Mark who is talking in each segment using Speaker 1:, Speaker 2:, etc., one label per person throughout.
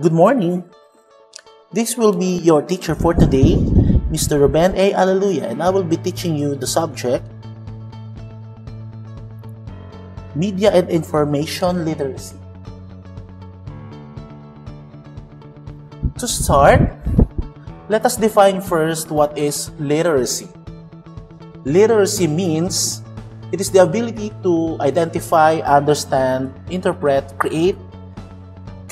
Speaker 1: Good morning. This will be your teacher for today, Mr. Ruben A. Alleluia, and I will be teaching you the subject Media and Information Literacy. To start, let us define first what is literacy. Literacy means it is the ability to identify, understand, interpret, create,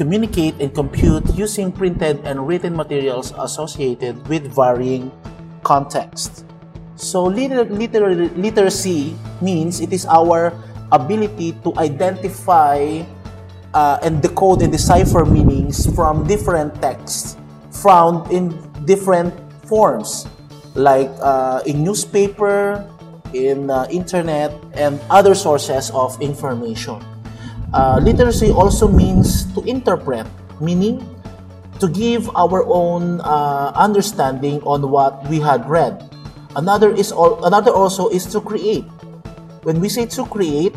Speaker 1: communicate, and compute using printed and written materials associated with varying contexts. So, liter- liter- literacy means it is our ability to identify uh, and decode and decipher meanings from different texts found in different forms, like uh, in newspaper, in uh, internet, and other sources of information. Uh, literacy also means to interpret, meaning to give our own uh, understanding on what we had read. Another is all, another also is to create. When we say to create,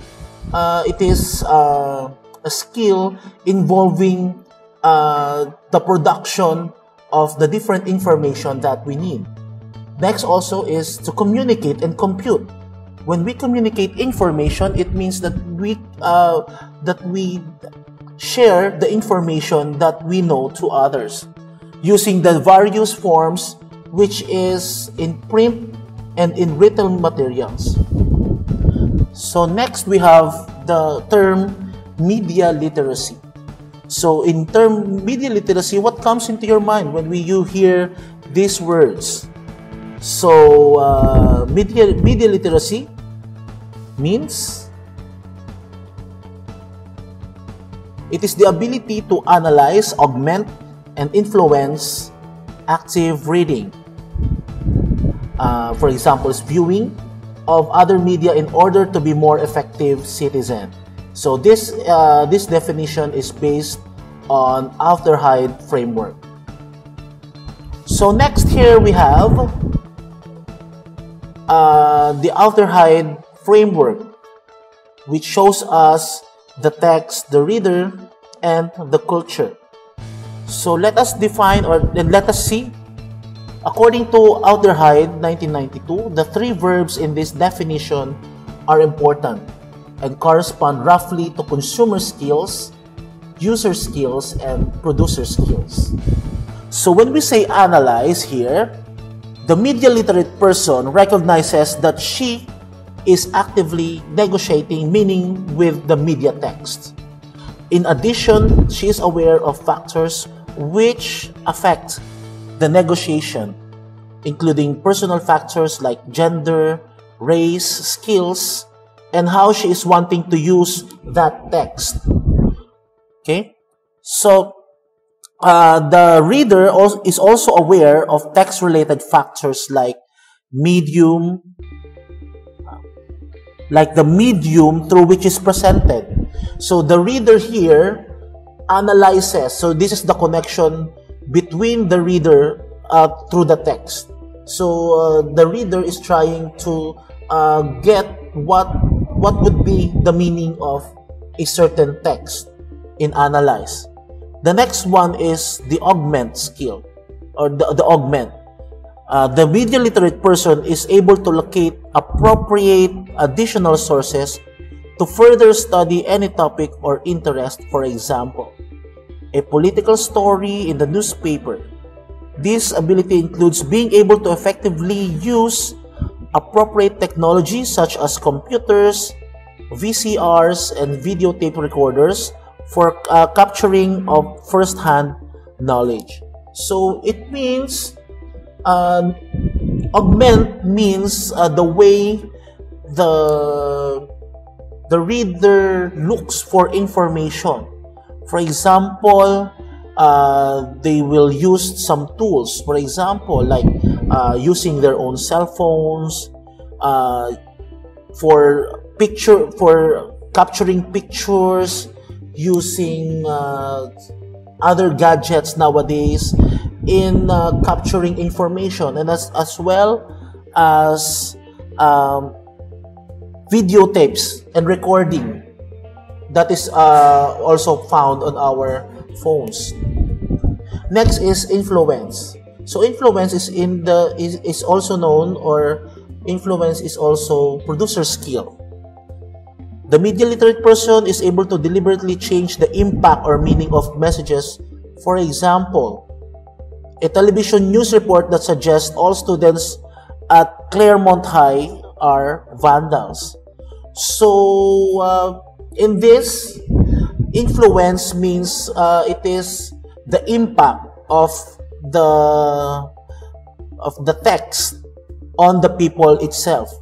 Speaker 1: uh, it is uh, a skill involving uh, the production of the different information that we need. Next also is to communicate and compute when we communicate information, it means that we uh, that we share the information that we know to others using the various forms which is in print and in written materials. So next we have the term media literacy. So in term media literacy, what comes into your mind when we you hear these words? So uh, media media literacy means it is the ability to analyze, augment, and influence active reading. Uh, for example, viewing of other media in order to be more effective citizen. So this uh, this definition is based on Alderhyde framework. So next here we have uh, the Alderhyde framework, which shows us the text, the reader, and the culture. So let us define or let us see. According to Alderhyde 1992, the three verbs in this definition are important and correspond roughly to consumer skills, user skills, and producer skills. So when we say analyze here, the media literate person recognizes that she is actively negotiating meaning with the media text. In addition, she is aware of factors which affect the negotiation, including personal factors like gender, race, skills, and how she is wanting to use that text. Okay? So, uh, the reader is also aware of text related factors like medium, like the medium through which is presented. So the reader here analyzes. So this is the connection between the reader uh, through the text. So uh, the reader is trying to uh, get what what would be the meaning of a certain text in analyze. The next one is the augment skill or the, the augment. Uh, the media literate person is able to locate appropriate additional sources to further study any topic or interest, for example, a political story in the newspaper. This ability includes being able to effectively use appropriate technology such as computers, VCRs, and videotape recorders for uh, capturing of first-hand knowledge. So it means uh, augment means uh, the way the the reader looks for information. For example, uh, they will use some tools. For example, like uh, using their own cell phones uh, for picture for capturing pictures, using uh, other gadgets nowadays in uh, capturing information and as, as well as um, videotapes and recording that is uh, also found on our phones. Next is influence. So influence is in the is, is also known or influence is also producer skill. The media literate person is able to deliberately change the impact or meaning of messages. For example, a television news report that suggests all students at Claremont High are vandals. So, uh, in this, influence means uh, it is the impact of the of the text on the people itself.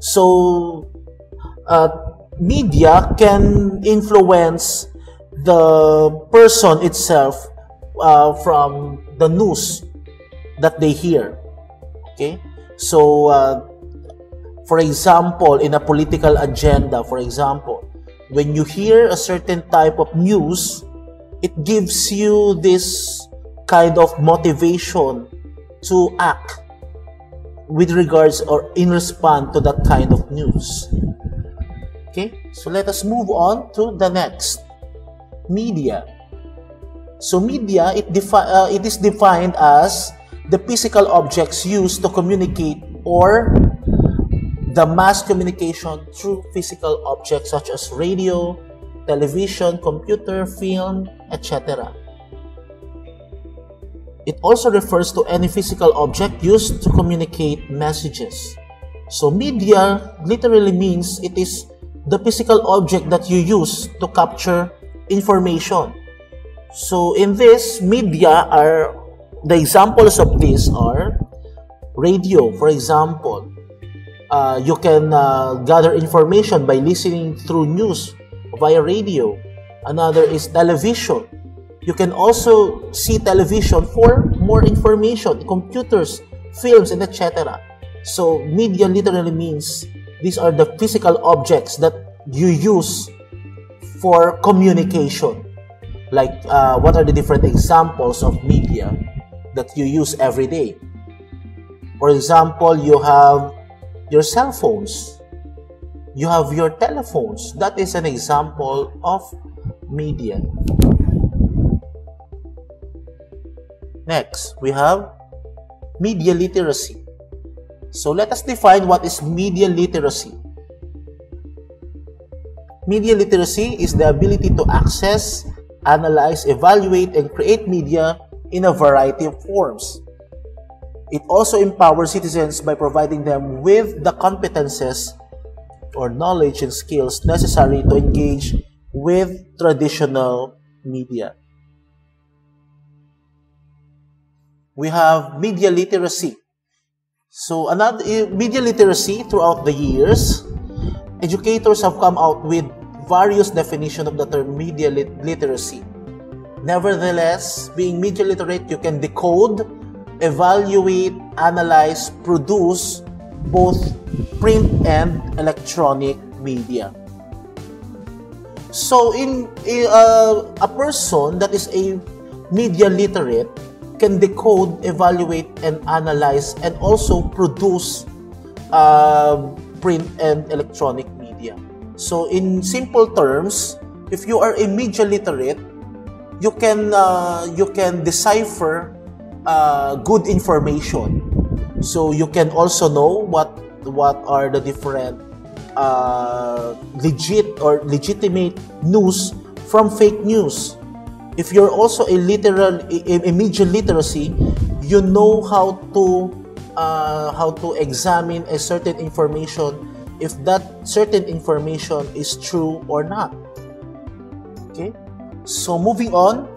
Speaker 1: So, uh, media can influence the person itself uh, from the news that they hear. Okay, so uh, for example, in a political agenda, for example, when you hear a certain type of news, it gives you this kind of motivation to act with regards or in response to that kind of news. Okay, so let us move on to the next media. So media it defi- uh, it is defined as the physical objects used to communicate or the mass communication through physical objects such as radio, television, computer, film, etc. It also refers to any physical object used to communicate messages. So media literally means it is the physical object that you use to capture information. So in this, media are the examples of this are radio, for example, uh, you can uh, gather information by listening through news via radio. Another is television. You can also see television for more information, computers, films, and etc. So, media literally means these are the physical objects that you use for communication. Like, uh, what are the different examples of media that you use every day? For example, you have your cell phones. You have your telephones. That is an example of media. Next, we have media literacy. So let us define what is media literacy. Media literacy is the ability to access, analyze, evaluate, and create media in a variety of forms. It also empowers citizens by providing them with the competences or knowledge and skills necessary to engage with traditional media. We have media literacy. So, another eh, media literacy throughout the years, educators have come out with various definitions of the term media lit- literacy. Nevertheless, being media literate, you can decode evaluate, analyze, produce both print and electronic media. So, in uh, a person that is a media literate can decode, evaluate, and analyze, and also produce uh, print and electronic media. So, in simple terms, if you are a media literate, you can uh, you can decipher uh, good information. So you can also know what what are the different uh, legit or legitimate news from fake news. If you're also a literal a, a media literacy, you know how to uh, how to examine a certain information if that certain information is true or not. Okay, so moving on,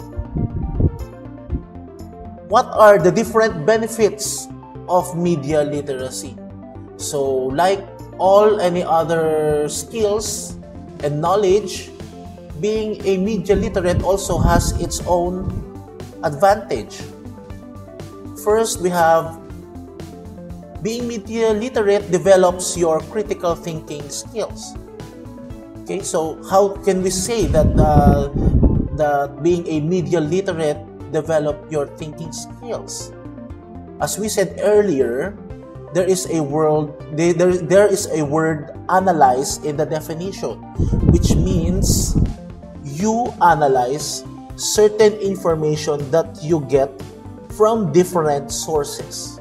Speaker 1: what are the different benefits of media literacy? So, like all any other skills and knowledge, being a media literate also has its own advantage. First, we have being media literate develops your critical thinking skills. Okay, so how can we say that uh, that being a media literate develop your thinking skills. As we said earlier, there is a word there, there is a word analyze in the definition, which means you analyze certain information that you get from different sources.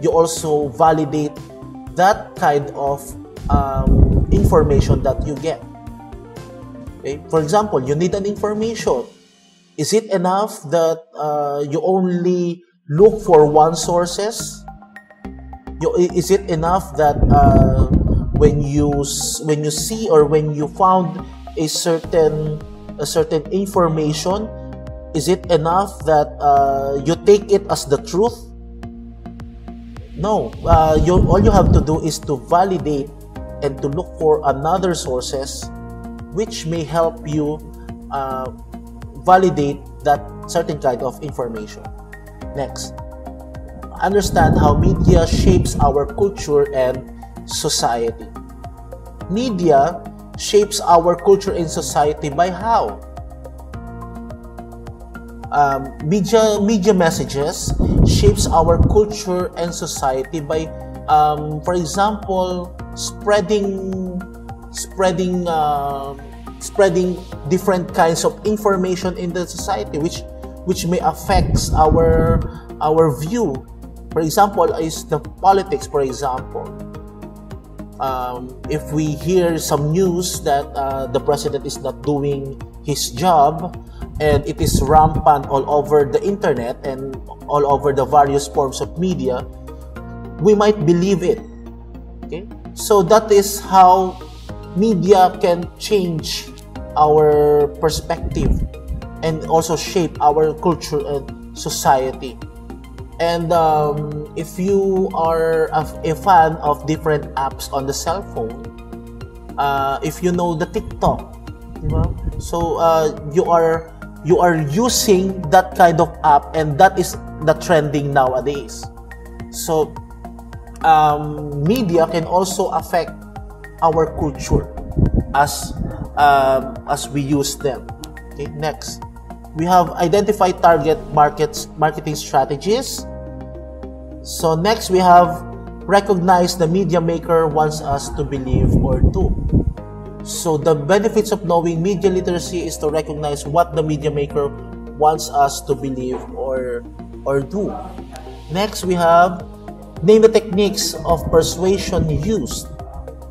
Speaker 1: You also validate that kind of um, information that you get. Okay? For example, you need an information. Is it enough that uh, you only look for one sources? You, is it enough that uh, when you when you see or when you found a certain a certain information, is it enough that uh, you take it as the truth? No. Uh, you, all you have to do is to validate and to look for another sources which may help you uh, validate that certain kind of information. Next, understand how media shapes our culture and society. Media shapes our culture and society by how? Um, media media messages shapes our culture and society by, um, for example, spreading spreading uh, spreading different kinds of information in the society, which which may affect our our view. For example, is the politics. For example, um, if we hear some news that uh, the president is not doing his job and it is rampant all over the internet and all over the various forms of media, we might believe it. Okay? So that is how media can change our perspective and also shape our culture and society. And um, if you are a, fan of different apps on the cell phone, uh, if you know the TikTok, diba? so uh, you are you are using that kind of app, and that is the trending nowadays. So um, media can also affect our culture as um, as we use them. Okay, next we have identified target markets marketing strategies so next we have recognize the media maker wants us to believe or do. So the benefits of knowing media literacy is to recognize what the media maker wants us to believe or or do. Next we have name the techniques of persuasion used.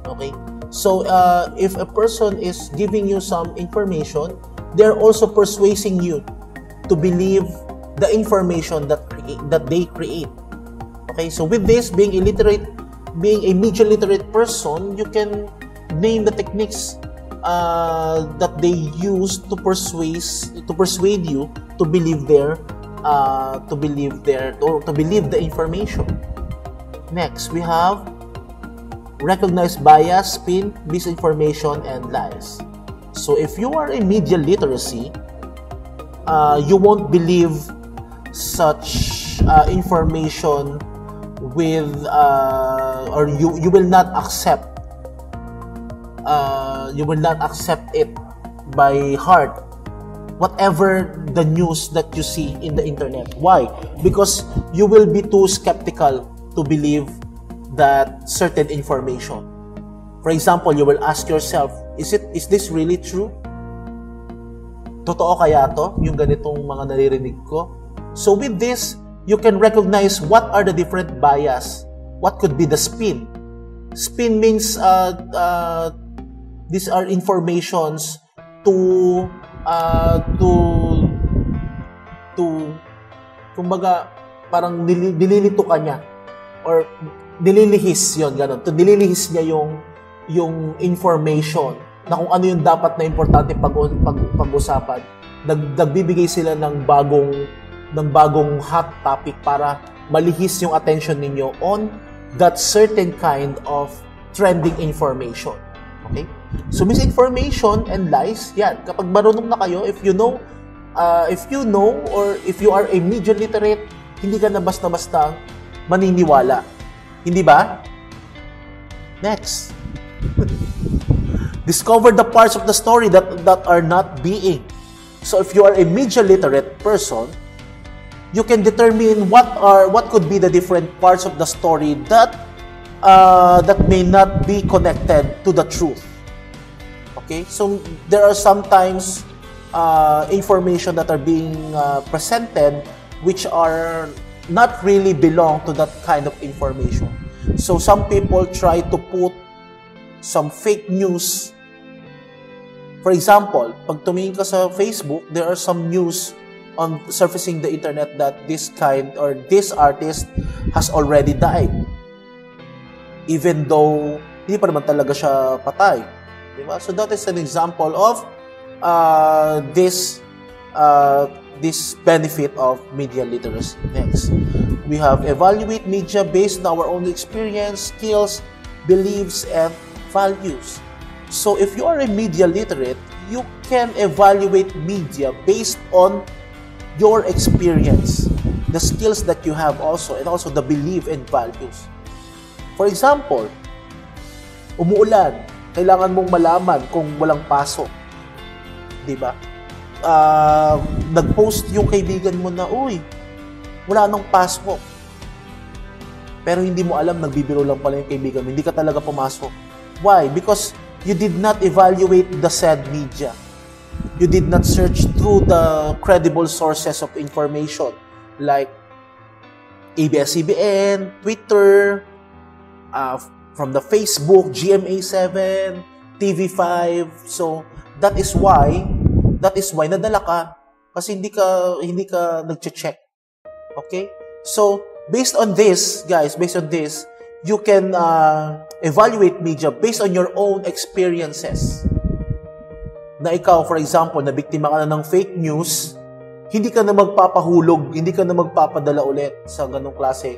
Speaker 1: Okay? So uh, if a person is giving you some information they're also persuading you to believe the information that that they create. Okay, so with this, being illiterate, being a media literate person, you can name the techniques uh, that they use to persuade to persuade you to believe their uh, to believe their or to believe the information. Next, we have recognize bias, spin, misinformation, and lies. So if you are a media literacy, uh, you won't believe such uh, information with uh, or you you will not accept uh, you will not accept it by heart whatever the news that you see in the internet why because you will be too skeptical to believe that certain information for example you will ask yourself Is it is this really true? Totoo kaya to, yung ganitong mga naririnig ko? So with this, you can recognize what are the different bias. What could be the spin? Spin means uh, uh, these are informations to uh, to to kumbaga parang nililito ka niya or nililihis yon ganun. To nililihis niya yung yung information na kung ano yung dapat na importante pag, pag pag-usapan. Nag, nagbibigay sila ng bagong ng bagong hot topic para malihis yung attention ninyo on that certain kind of trending information. Okay? So misinformation and lies, yan, kapag marunong na kayo, if you know uh, if you know or if you are a media literate, hindi ka na basta-basta maniniwala. Hindi ba? Next. Discover the parts of the story that, that are not being. So if you are a media literate person, you can determine what are what could be the different parts of the story that uh, that may not be connected to the truth. Okay, so there are sometimes uh, information that are being uh, presented which are not really belong to that kind of information. So some people try to put some fake news. For example, pag tumingin ka sa Facebook, there are some news on surfacing the internet that this kind or this artist has already died. Even though hindi pa naman talaga siya patay. Diba? So that is an example of uh, this uh, this benefit of media literacy. Next, we have evaluate media based on our own experience, skills, beliefs, and values. So if you are a media literate, you can evaluate media based on your experience, the skills that you have also, and also the belief and values. For example, umuulan, kailangan mong malaman kung walang pasok. 'Di ba? uh, nag-post yung kaibigan mo na, uy, wala nang passport. Pero hindi mo alam, nagbibiro lang pala yung kaibigan mo. Hindi ka talaga pumasok. Why? Because you did not evaluate the said media. You did not search through the credible sources of information like ABS-CBN, Twitter, uh, from the Facebook, GMA7, TV5. So, that is why That is why nadala ka kasi hindi ka hindi ka nagche-check. Okay? So, based on this, guys, based on this, you can uh, evaluate media based on your own experiences. Na ikaw, for example, na biktima ka na ng fake news, hindi ka na magpapahulog, hindi ka na magpapadala ulit sa ganong klaseng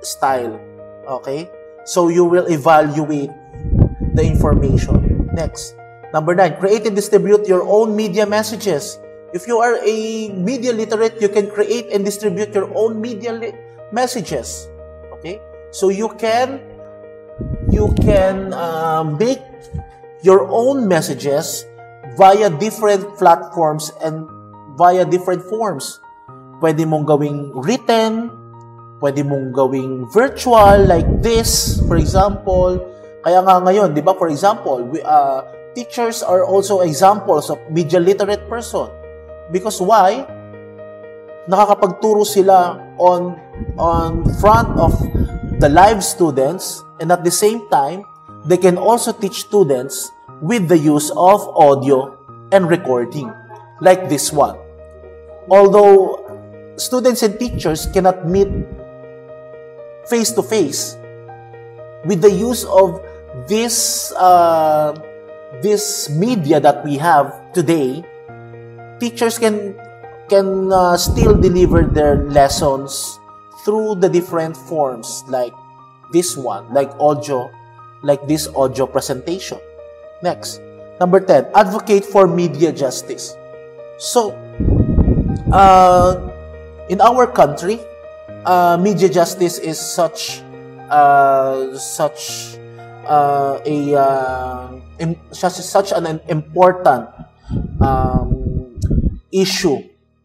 Speaker 1: style. Okay? So, you will evaluate the information. Next. Number nine, create and distribute your own media messages. If you are a media literate, you can create and distribute your own media li- messages. Okay, so you can you can uh, make your own messages via different platforms and via different forms. Pwede mong gawing written, pwede mong gawing virtual like this, for example. Kaya nga ngayon, di ba, for example, we, uh, teachers are also examples of media literate person. Because why? Nakakapagturo sila on on front of the live students and at the same time, they can also teach students with the use of audio and recording like this one. Although students and teachers cannot meet face to face with the use of this uh, this media that we have today, teachers can can uh, still deliver their lessons through the different forms like this one, like audio, like this audio presentation. Next, number 10, advocate for media justice. So, uh, in our country, uh, media justice is such uh, such uh, a uh, such an important um, issue.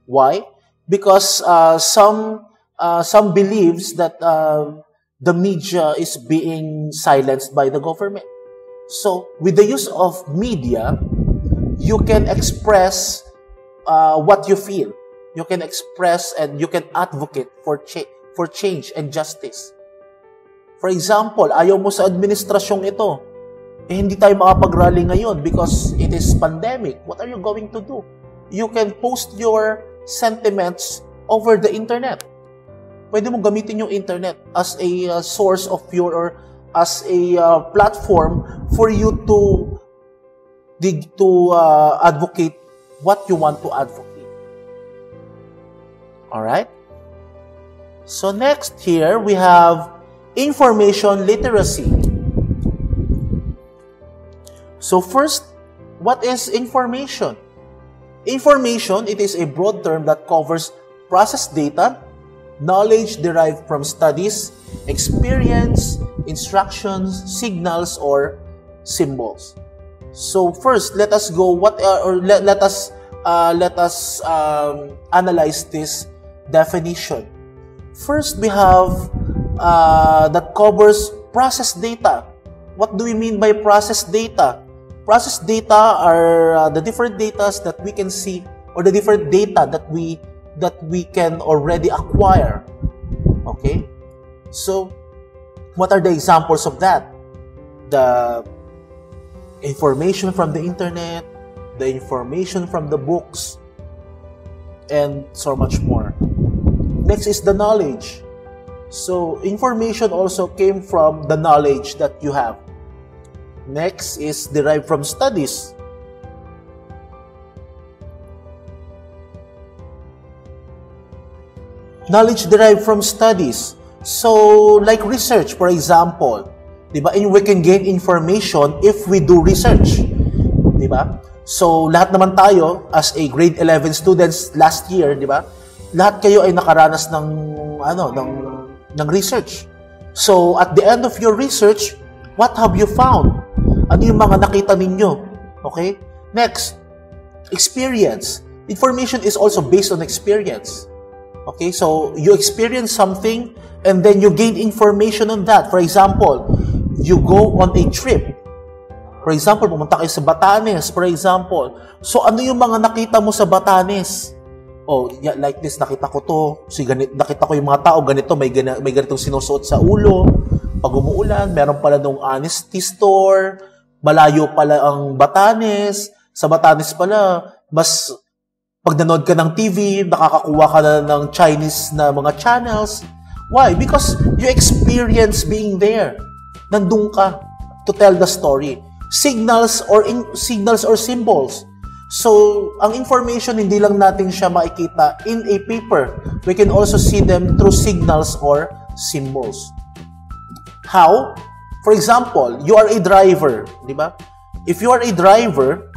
Speaker 1: Why? Because uh, some uh, some believes that uh, the media is being silenced by the government. So, with the use of media, you can express uh, what you feel. You can express and you can advocate for cha- for change and justice. For example, ayaw mo sa administrasyong ito. Eh, hindi tayo makapag-rally ngayon because it is pandemic. What are you going to do? You can post your sentiments over the internet. Pwede mo gamitin yung internet as a uh, source of your as a uh, platform for you to to uh, advocate what you want to advocate. All right? So next here we have information literacy. So first, what is information? Information, it is a broad term that covers processed data, knowledge derived from studies, experience, instructions, signals, or symbols. So first, let us go what uh, or let, let us uh, let us um, analyze this definition. First, we have uh, that covers process data. What do we mean by process data? Process data are uh, the different data that we can see or the different data that we that we can already acquire. Okay? So, what are the examples of that? The information from the internet, the information from the books, and so much more. Next is the knowledge. So, information also came from the knowledge that you have. Next is derived from studies. Knowledge derived from studies. So, like research, for example, di ba? And we can gain information if we do research. Di ba? So, lahat naman tayo, as a grade 11 students last year, di ba? Lahat kayo ay nakaranas ng, ano, ng, ng research. So, at the end of your research, what have you found? Ano yung mga nakita ninyo? Okay? Next, experience. Information is also based on experience. Okay, so you experience something and then you gain information on that. For example, you go on a trip. For example, pumunta kayo sa Batanes, for example. So ano yung mga nakita mo sa Batanes? Oh, yeah, like this, nakita ko to. Si ganit, nakita ko yung mga tao, ganito, may, gana, may ganitong sinusuot sa ulo. Pag umuulan, meron pala nung honesty store. Malayo pala ang Batanes. Sa Batanes pala, mas pag nanood ka ng TV, nakakakuha ka na ng Chinese na mga channels. Why? Because you experience being there. Nandun ka to tell the story. Signals or in, signals or symbols. So, ang information hindi lang natin siya makikita in a paper. We can also see them through signals or symbols. How? For example, you are a driver, di ba? If you are a driver,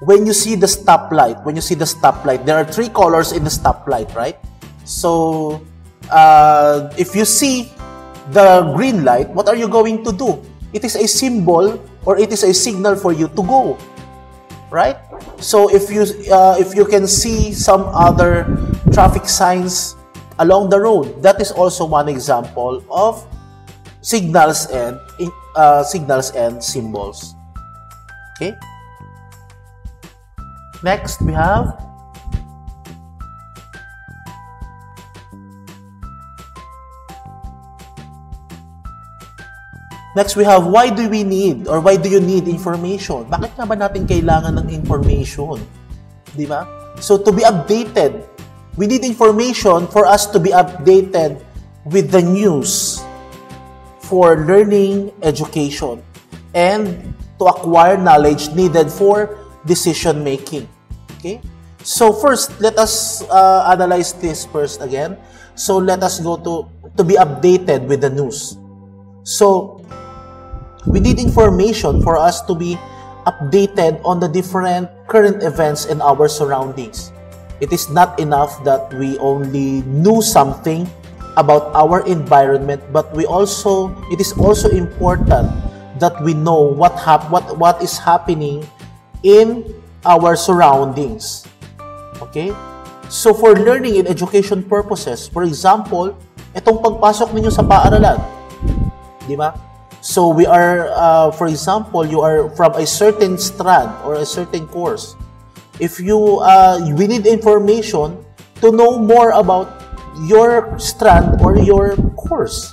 Speaker 1: when you see the stoplight, when you see the stoplight, there are three colors in the stoplight, right? So, uh, if you see the green light, what are you going to do? It is a symbol or it is a signal for you to go, right? So, if you uh, if you can see some other traffic signs along the road, that is also one example of signals and uh, signals and symbols. Okay. Next, we have Next, we have why do we need or why do you need information? Bakit nga ba natin kailangan ng information? Di ba? So, to be updated, we need information for us to be updated with the news for learning education and to acquire knowledge needed for decision making. Okay? So first, let us uh, analyze this first again. So let us go to to be updated with the news. So we need information for us to be updated on the different current events in our surroundings. It is not enough that we only knew something about our environment, but we also it is also important that we know what hap- what what is happening in our surroundings. Okay? So for learning and education purposes, for example, itong pagpasok ninyo sa paaralan, di ba? So we are, uh, for example, you are from a certain strand or a certain course. If you, uh, we need information to know more about your strand or your course.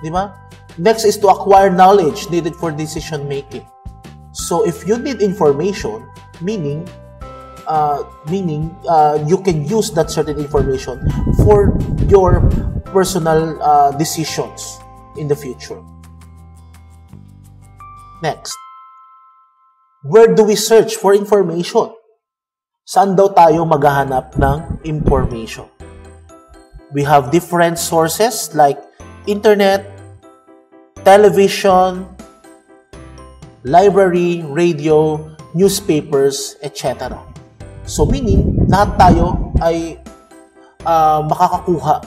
Speaker 1: Di ba? Next is to acquire knowledge needed for decision making. So if you need information, meaning uh, meaning uh, you can use that certain information for your personal uh, decisions in the future. Next, where do we search for information? Saan daw tayo maghahanap ng information? We have different sources like internet, television, library, radio, newspapers, etc. So meaning, lahat tayo ay uh, makakakuha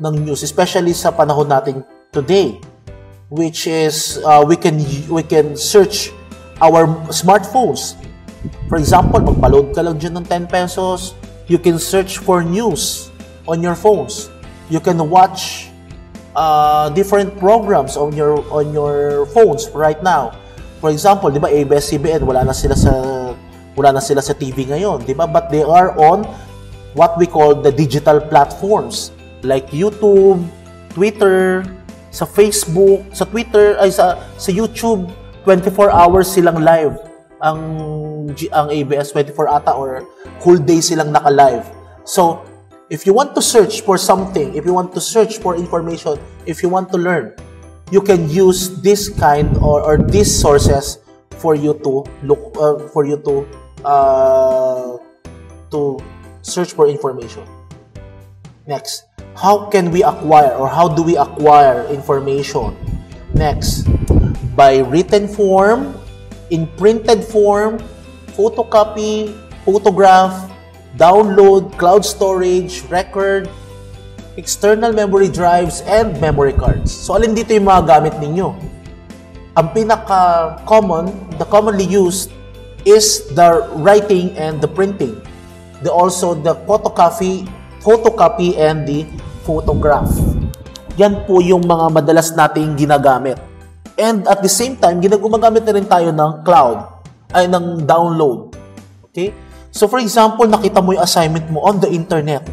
Speaker 1: ng news, especially sa panahon natin today, which is uh, we can we can search our smartphones. For example, magpa-load ka lang dyan ng 10 pesos, you can search for news on your phones. You can watch uh, different programs on your on your phones right now For example, 'di ba ABS-CBN wala na sila sa wala na sila sa TV ngayon, 'di ba? But they are on what we call the digital platforms like YouTube, Twitter, sa Facebook, sa Twitter ay sa sa YouTube 24 hours silang live ang ang ABS 24 ata or whole day silang naka-live. So, if you want to search for something, if you want to search for information, if you want to learn, you can use this kind or, or these sources for you to look uh, for you to uh, to search for information. Next, how can we acquire or how do we acquire information? Next, by written form, in printed form, photocopy, photograph, download, cloud storage, record, external memory drives, and memory cards. So, alin dito yung mga gamit ninyo? Ang pinaka-common, the commonly used, is the writing and the printing. The also the photocopy, photocopy and the photograph. Yan po yung mga madalas nating ginagamit. And at the same time, ginagumagamit na rin tayo ng cloud, ay ng download. Okay? So for example, nakita mo yung assignment mo on the internet.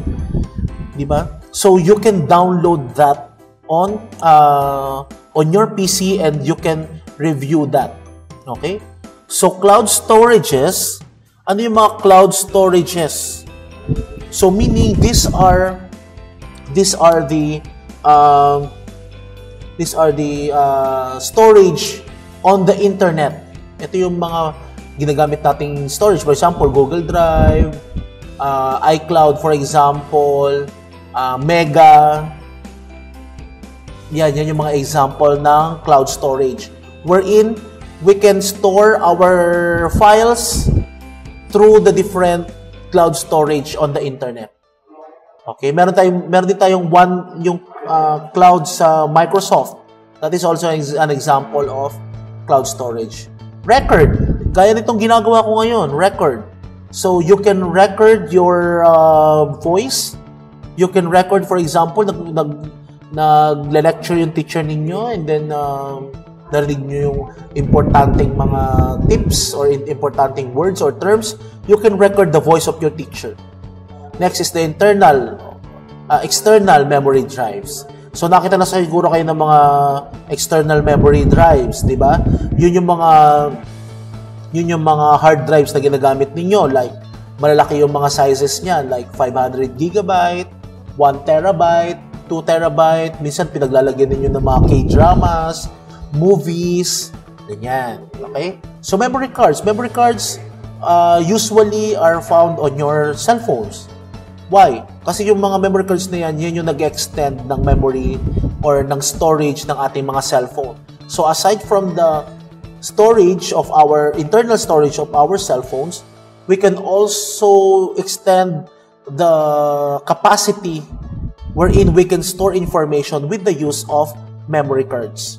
Speaker 1: Di ba? So you can download that on uh, on your PC and you can review that. Okay? So cloud storages, ano yung mga cloud storages? So meaning these are these are the uh, These are the uh, storage on the internet. Ito yung mga ginagamit nating storage. For example, Google Drive, uh, iCloud for example, uh, Mega. Yan, yan yung mga example ng cloud storage. Wherein we can store our files through the different cloud storage on the internet. Okay, meron tayong meron din tayong one yung uh, cloud sa Microsoft. That is also an example of cloud storage. Record. Gaya nitong ginagawa ko ngayon, record. So you can record your uh, voice. You can record for example nag nag nag-lecture yung teacher ninyo and then uh, narinig nyo yung importanteng mga tips or importanteng words or terms, you can record the voice of your teacher. Next is the internal, uh, external memory drives. So nakita na siguro kayo ng mga external memory drives, 'di ba? Yun yung mga yun yung mga hard drives na ginagamit ninyo like malalaki yung mga sizes niya like 500 gigabyte, 1 terabyte, 2 terabyte, minsan pinaglalagyan ninyo ng mga K-dramas, movies, ganyan. Okay? So memory cards, memory cards uh, usually are found on your cell phones. Why? Kasi yung mga memory cards na yan, yun yung nag-extend ng memory or ng storage ng ating mga cellphone. So aside from the storage of our internal storage of our cell phones, we can also extend the capacity wherein we can store information with the use of memory cards.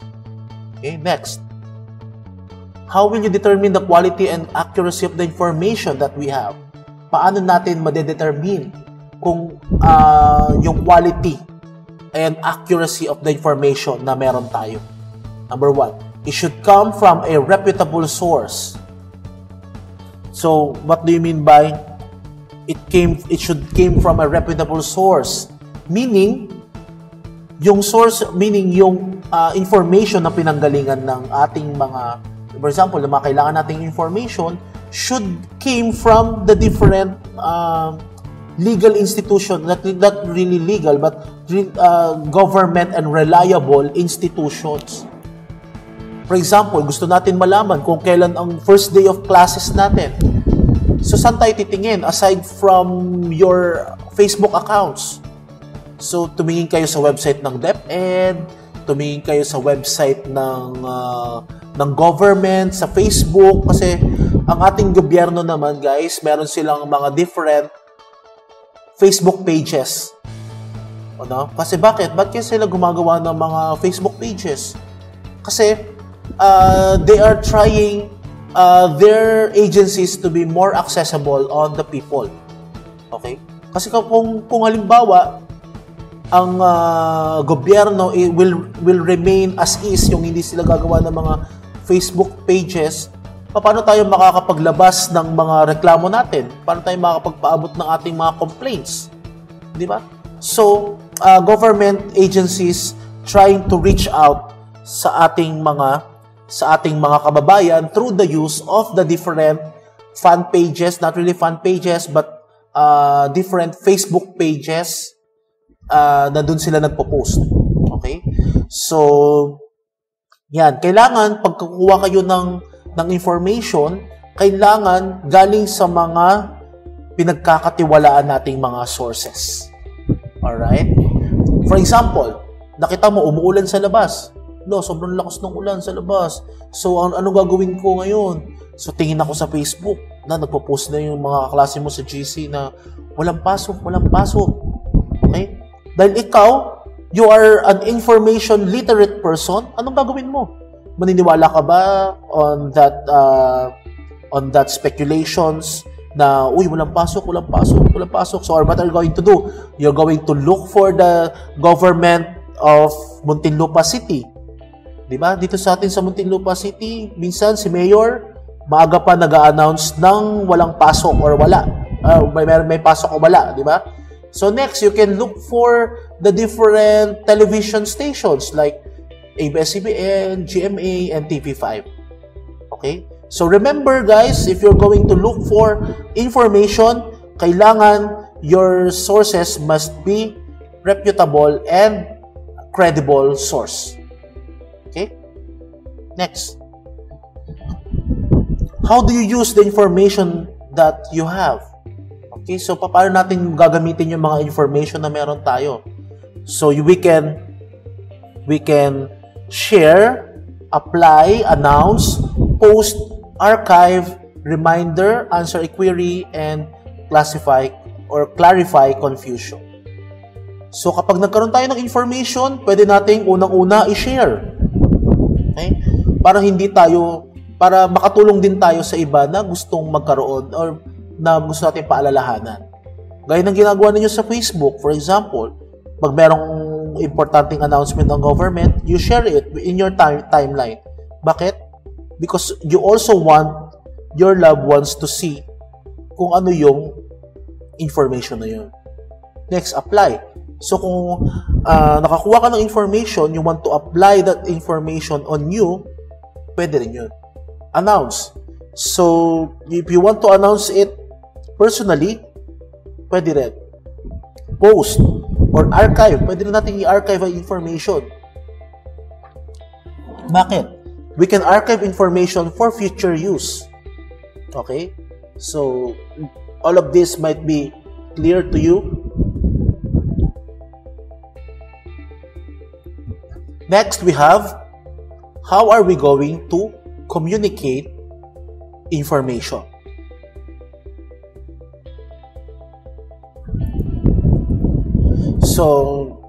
Speaker 1: Okay, next. How will you determine the quality and accuracy of the information that we have? Paano natin madedetermine kung uh, yung quality and accuracy of the information na meron tayo. Number one, it should come from a reputable source. So, what do you mean by it came it should came from a reputable source? Meaning, yung source, meaning yung uh, information na pinanggalingan ng ating mga, for example, na kailangan nating information, should came from the different uh, legal institution, not, not really legal, but uh, government and reliable institutions. For example, gusto natin malaman kung kailan ang first day of classes natin. So, saan tayo titingin? Aside from your Facebook accounts. So, tumingin kayo sa website ng DepEd, tumingin kayo sa website ng uh, ng government, sa Facebook, kasi ang ating gobyerno naman, guys, meron silang mga different Facebook pages. Ano? Kasi bakit? Bakit sila gumagawa ng mga Facebook pages? Kasi uh, they are trying uh, their agencies to be more accessible on the people. Okay? Kasi kung, kung halimbawa, ang uh, gobyerno will will remain as is yung hindi sila gagawa ng mga Facebook pages, paano tayo makakapaglabas ng mga reklamo natin? Paano tayo makakapagpaabot ng ating mga complaints? Di ba? So, uh, government agencies trying to reach out sa ating mga sa ating mga kababayan through the use of the different fan pages, not really fan pages, but uh, different Facebook pages uh, na doon sila nagpo-post. Okay? So, yan. Kailangan, pagkukuha kayo ng, ng information, kailangan galing sa mga pinagkakatiwalaan nating mga sources. Alright? For example, nakita mo, umuulan sa labas. No, sobrang lakas ng ulan sa labas. So, an ano gagawin ko ngayon? So, tingin ako sa Facebook na nagpo-post na yung mga klase mo sa GC na walang pasok, walang pasok. Okay? Dahil ikaw, you are an information literate person, anong gagawin mo? Maniniwala ka ba on that uh, on that speculations na, uy, walang pasok, walang pasok, walang pasok. So, what are you going to do? You're going to look for the government of Muntinlupa City 'Di ba? Dito sa atin sa Muntinlupa City, minsan si mayor maaga pa nag-announce ng walang pasok or wala. Uh, may may pasok o wala, 'di ba? So next, you can look for the different television stations like ABS-CBN, GMA, and TV5. Okay? So remember guys, if you're going to look for information, kailangan your sources must be reputable and credible source. Next. How do you use the information that you have? Okay, so paano natin gagamitin yung mga information na meron tayo? So we can we can share, apply, announce, post, archive, reminder, answer a query, and classify or clarify confusion. So kapag nagkaroon tayo ng information, pwede nating unang-una i-share. Okay? Para hindi tayo para makatulong din tayo sa iba na gustong magkaroon or na gusto natin paalalahanan. Gaya ng ginagawa ninyo sa Facebook, for example, pag merong importanteng announcement ng government, you share it in your time timeline. Bakit? Because you also want your loved ones to see kung ano yung information na yun. Next, apply. So kung uh, nakakuha ka ng information, you want to apply that information on you, pwede rin yun. Announce. So, if you want to announce it personally, pwede rin. Post or archive. Pwede rin natin i-archive ang information. Bakit? We can archive information for future use. Okay? So, all of this might be clear to you. Next, we have how are we going to communicate information? So,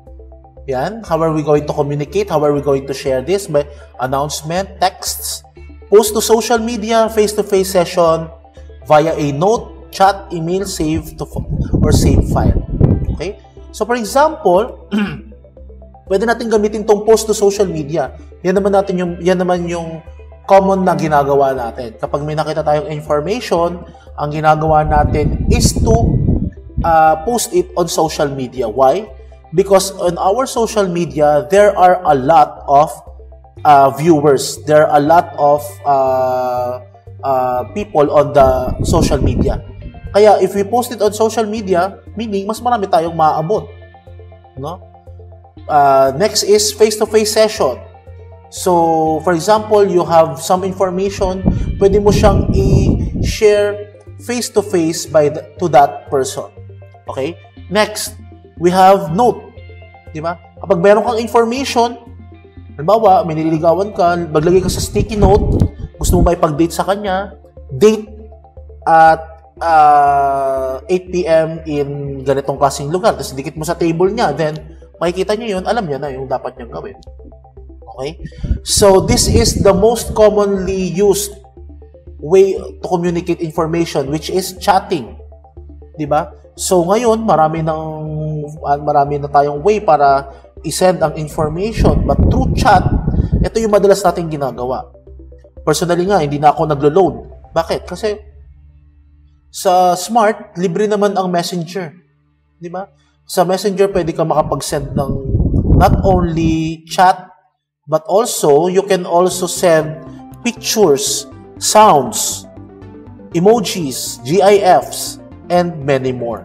Speaker 1: yan. How are we going to communicate? How are we going to share this? By announcement, texts, post to social media, face-to-face session, via a note, chat, email, save to or save file. Okay? So, for example, pwede natin gamitin tong post to social media yan naman natin yung yan naman yung common na ginagawa natin. Kapag may nakita tayong information, ang ginagawa natin is to uh, post it on social media. Why? Because on our social media, there are a lot of uh, viewers. There are a lot of uh, uh, people on the social media. Kaya if we post it on social media, meaning mas marami tayong maaabot. No? Uh, next is face-to-face session. So, for example, you have some information, pwede mo siyang i-share face-to-face by the, to that person. Okay? Next, we have note. Di ba? Kapag meron kang information, halimbawa, may nililigawan ka, maglagay ka sa sticky note, gusto mo ba ipag-date sa kanya, date at uh, 8 p.m. in ganitong klaseng lugar. Tapos dikit mo sa table niya. Then, makikita niya yun, alam niya na yung dapat niyang gawin. Okay? So, this is the most commonly used way to communicate information which is chatting. 'Di ba? So ngayon, marami nang uh, marami na tayong way para i-send ang information but through chat, ito yung madalas nating ginagawa. Personally nga, hindi na ako naglo-load. Bakit? Kasi sa Smart, libre naman ang Messenger. Di ba? Sa Messenger, pwede ka makapag-send ng not only chat, but also, you can also send pictures, sounds, emojis, GIFs, and many more.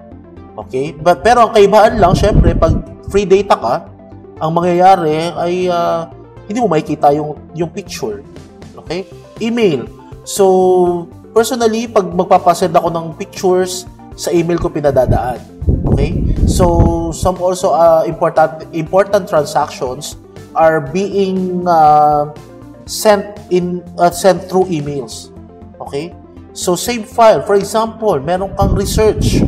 Speaker 1: Okay? But, pero ang kaibahan lang, syempre, pag free data ka, ang mangyayari ay uh, hindi mo makikita yung, yung picture. Okay? Email. So, personally, pag magpapasend ako ng pictures, sa email ko pinadadaan. Okay? So, some also uh, important important transactions are being uh, sent in uh, sent through emails. Okay? So, save file. For example, meron kang research.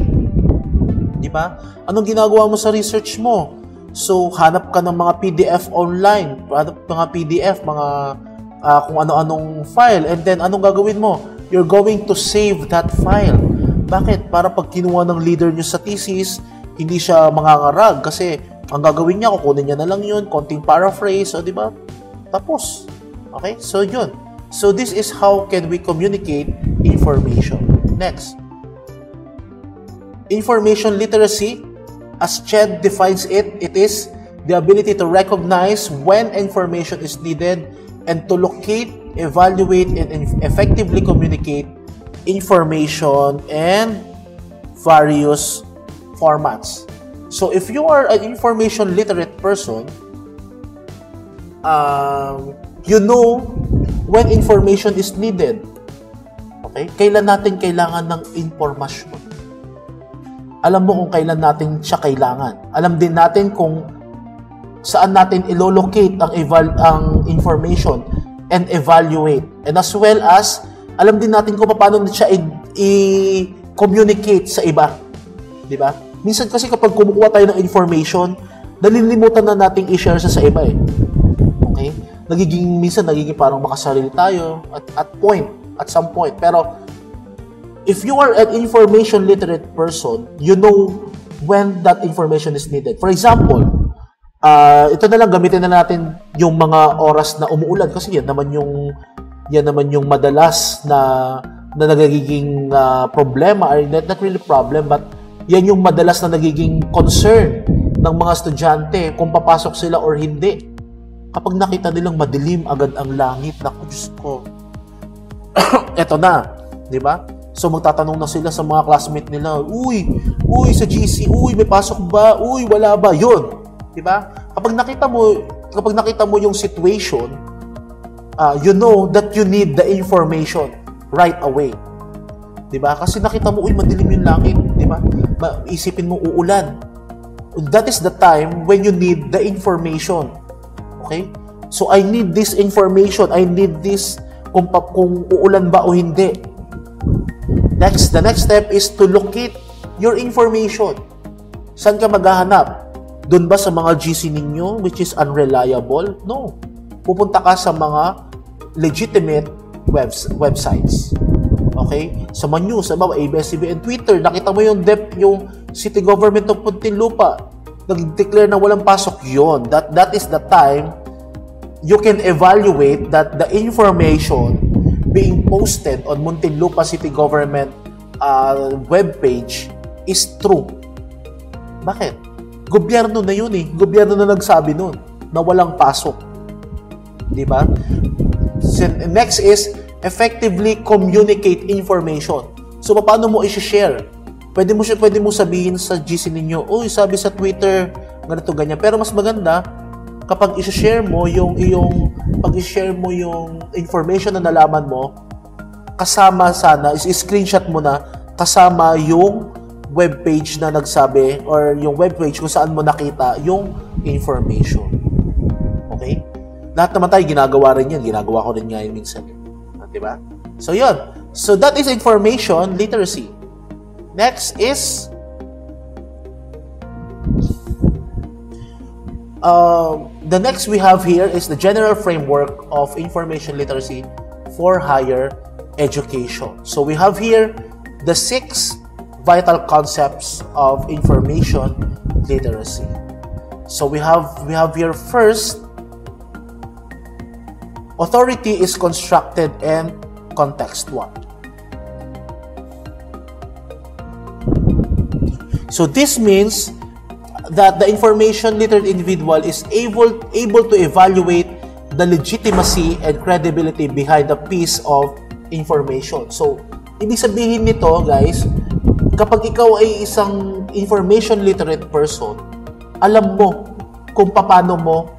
Speaker 1: Di ba? Anong ginagawa mo sa research mo? So, hanap ka ng mga PDF online. Hanap mga PDF, mga uh, kung ano-anong file. And then, anong gagawin mo? You're going to save that file. Bakit? Para pag kinuha ng leader nyo sa thesis, hindi siya mangangarag. Kasi, ang gagawin niya, kukunin niya na lang yun, konting paraphrase, o di ba? Tapos. Okay? So, yun. So, this is how can we communicate information. Next. Information literacy, as Ched defines it, it is the ability to recognize when information is needed and to locate, evaluate, and effectively communicate information and various formats. So if you are an information literate person, um, you know when information is needed. Okay? Kailan natin kailangan ng informasyon? Alam mo kung kailan natin siya kailangan. Alam din natin kung saan natin ilolocate ang, eval- ang information and evaluate. And as well as, alam din natin kung paano siya i-communicate sa iba. Di ba? Minsan kasi kapag kumukuha tayo ng information, nalilimutan na nating i-share sa sa iba eh. Okay? Nagiging, minsan nagiging parang makasarili tayo at, at point, at some point. Pero, if you are an information literate person, you know when that information is needed. For example, uh, ito na lang gamitin na natin yung mga oras na umuulan kasi yan naman yung yan naman yung madalas na na nagiging uh, problema or not, not really problem but yan yung madalas na nagiging concern ng mga estudyante kung papasok sila or hindi. Kapag nakita nilang madilim agad ang langit, naku, Diyos ko. Eto na, di ba? So magtatanong na sila sa mga classmate nila, Uy, uy, sa GC, uy, may pasok ba? Uy, wala ba? Yun, 'Di ba? Kapag nakita mo kapag nakita mo yung situation, uh, you know that you need the information right away. 'Di ba? Kasi nakita mo uy madilim yung langit? Isipin mo uulan. That is the time when you need the information. Okay? So I need this information. I need this kung, kung uulan ba o hindi. Next, the next step is to locate your information. Saan ka maghahanap? Doon ba sa mga GC ninyo which is unreliable? No. Pupunta ka sa mga legitimate webs, websites. Okay? Sa mga sa mga ABS-CBN, Twitter, nakita mo yung depth, yung city government of Puntinlupa, nag-declare na walang pasok yon. That, that is the time you can evaluate that the information being posted on Muntinlupa City Government uh, webpage is true. Bakit? Gobyerno na yun eh. Gobyerno na nagsabi nun na walang pasok. Di ba? Next is effectively communicate information. So, paano mo i-share? Pwede mo, pwede mo sabihin sa GC ninyo, uy, sabi sa Twitter, ganito, ganyan. Pero mas maganda, kapag i-share mo yung iyong, pag i-share mo yung information na nalaman mo, kasama sana, is-screenshot mo na, kasama yung web page na nagsabi or yung web page kung saan mo nakita yung information. Okay? Lahat naman tayo ginagawa rin yan. Ginagawa ko rin ngayon minsan. Di ba? So, yun. So, that is information literacy. Next is uh, the next we have here is the general framework of information literacy for higher education. So we have here the six vital concepts of information literacy. So we have we have here first Authority is constructed and contextual. So this means that the information literate individual is able able to evaluate the legitimacy and credibility behind the piece of information. So, ibig sabihin nito, guys, kapag ikaw ay isang information literate person, alam mo kung paano mo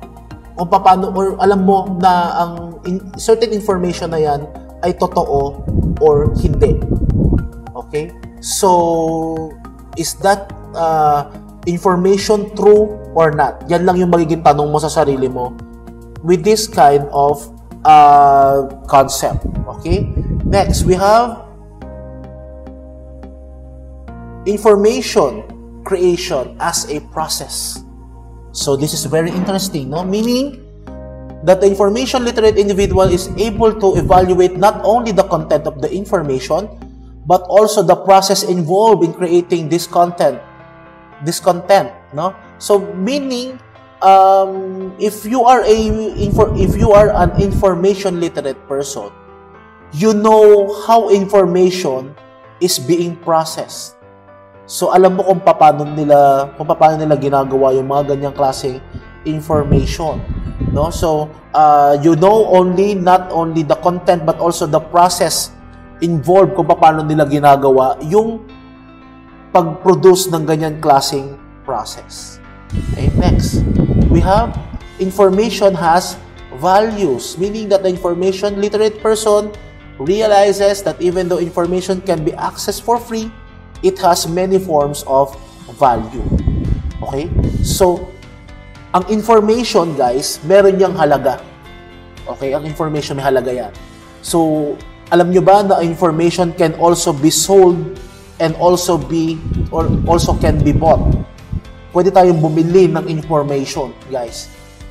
Speaker 1: kung paano or alam mo na ang in, certain information na yan ay totoo or hindi. Okay? So, is that uh, information true or not? Yan lang yung magiging tanong mo sa sarili mo with this kind of uh, concept. Okay? Next, we have information creation as a process. So this is very interesting, no? Meaning that the information literate individual is able to evaluate not only the content of the information, but also the process involved in creating this content. This content no? So meaning um, if you are a if you are an information literate person you know how information is being processed. So alam mo kung paano nila kung paano nila ginagawa yung mga ganyang klase information no so uh, you know only not only the content but also the process involved kung paano nila ginagawa yung pag-produce ng ganyan klaseng process. Okay, next. We have information has values, meaning that the information literate person realizes that even though information can be accessed for free, it has many forms of value. Okay? So, ang information, guys, meron niyang halaga. Okay? Ang information may halaga yan. So, alam nyo ba na information can also be sold and also be or also can be bought. Pwede tayong bumili ng information, guys.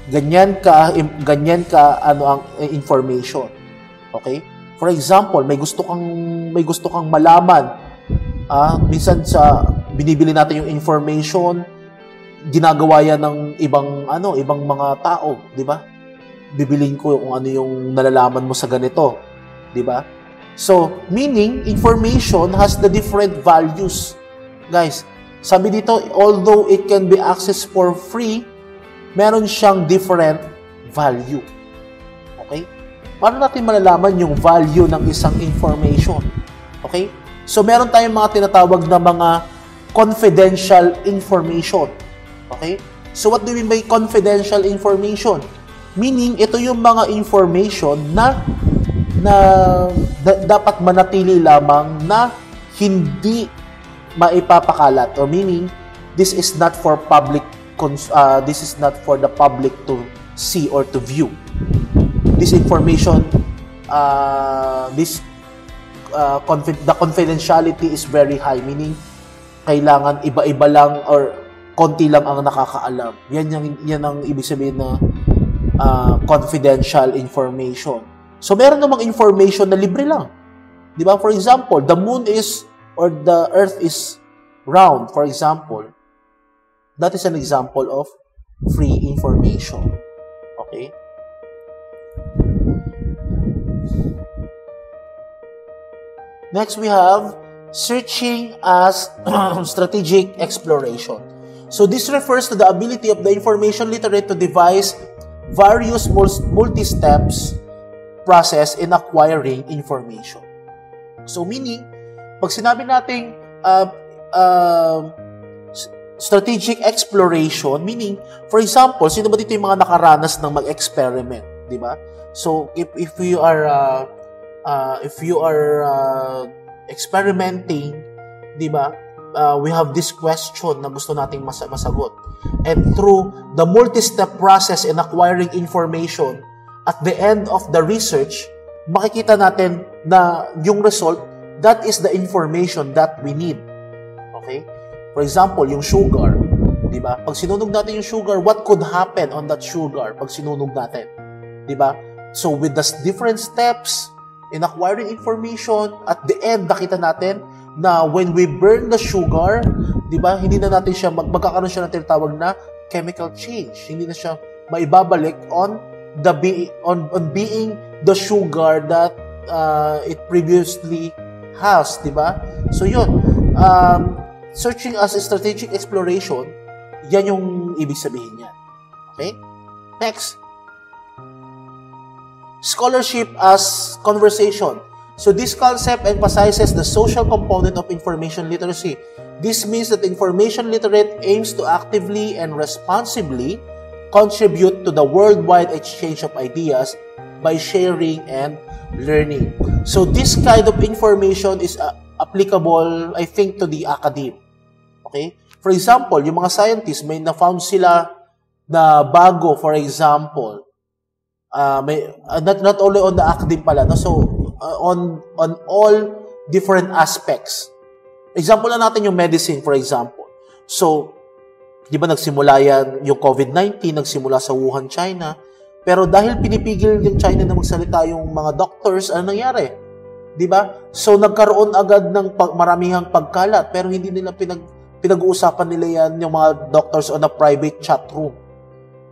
Speaker 1: Ganyan ka ganyan ka ano ang eh, information. Okay? For example, may gusto kang may gusto kang malaman. Ah, minsan sa binibili natin yung information, ginagawa yan ng ibang ano, ibang mga tao, 'di ba? Bibilin ko kung ano yung nalalaman mo sa ganito, 'di ba? So, meaning, information has the different values. Guys, sabi dito, although it can be accessed for free, meron siyang different value. Okay? Paano natin malalaman yung value ng isang information? Okay? So, meron tayong mga tinatawag na mga confidential information. Okay? So, what do we mean by confidential information? Meaning, ito yung mga information na na da- dapat manatili lamang na hindi maipapakalat or meaning this is not for public cons- uh, this is not for the public to see or to view this information uh, this uh, confi- the confidentiality is very high meaning kailangan iba-iba lang or konti lang ang nakakaalam yan yung yan ang ibig sabihin na uh, confidential information So meron namang information na libre lang. 'Di ba? For example, the moon is or the earth is round, for example. That is an example of free information. Okay? Next, we have searching as strategic exploration. So this refers to the ability of the information literate to devise various multi-steps process in acquiring information. So meaning, pag sinabi nating uh, uh, strategic exploration, meaning, for example, sino ba dito yung mga nakaranas ng mag-experiment, di ba? So, if, if you are, uh, uh, if you are uh, experimenting, di ba, uh, we have this question na gusto nating mas- masagot. And through the multi-step process in acquiring information, at the end of the research, makikita natin na yung result, that is the information that we need. Okay? For example, yung sugar. Di ba? Pag sinunog natin yung sugar, what could happen on that sugar pag sinunog natin? Di ba? So, with the different steps in acquiring information, at the end, nakita natin na when we burn the sugar, di ba, hindi na natin siya, mag magkakaroon siya ng tinatawag na chemical change. Hindi na siya maibabalik on the be on on being the sugar that uh, it previously has, 'di ba? So 'yun. Um, searching as a strategic exploration, yan yung ibig sabihin niya. Okay? Next. Scholarship as conversation. So this concept emphasizes the social component of information literacy. This means that information literate aims to actively and responsibly contribute to the worldwide exchange of ideas by sharing and learning. So this kind of information is uh, applicable, I think, to the academe. Okay? For example, yung mga scientists, may na-found sila na bago, for example, uh, may, uh, not, not only on the academe pala, no? so on, on all different aspects. Example na natin yung medicine, for example. So, di ba nagsimula yan, yung COVID-19, nagsimula sa Wuhan, China. Pero dahil pinipigil yung China na magsalita yung mga doctors, ano nangyari? Di ba? So, nagkaroon agad ng pag, maramihang pagkalat, pero hindi nila pinag, pinag-uusapan nila yan yung mga doctors on a private chat room.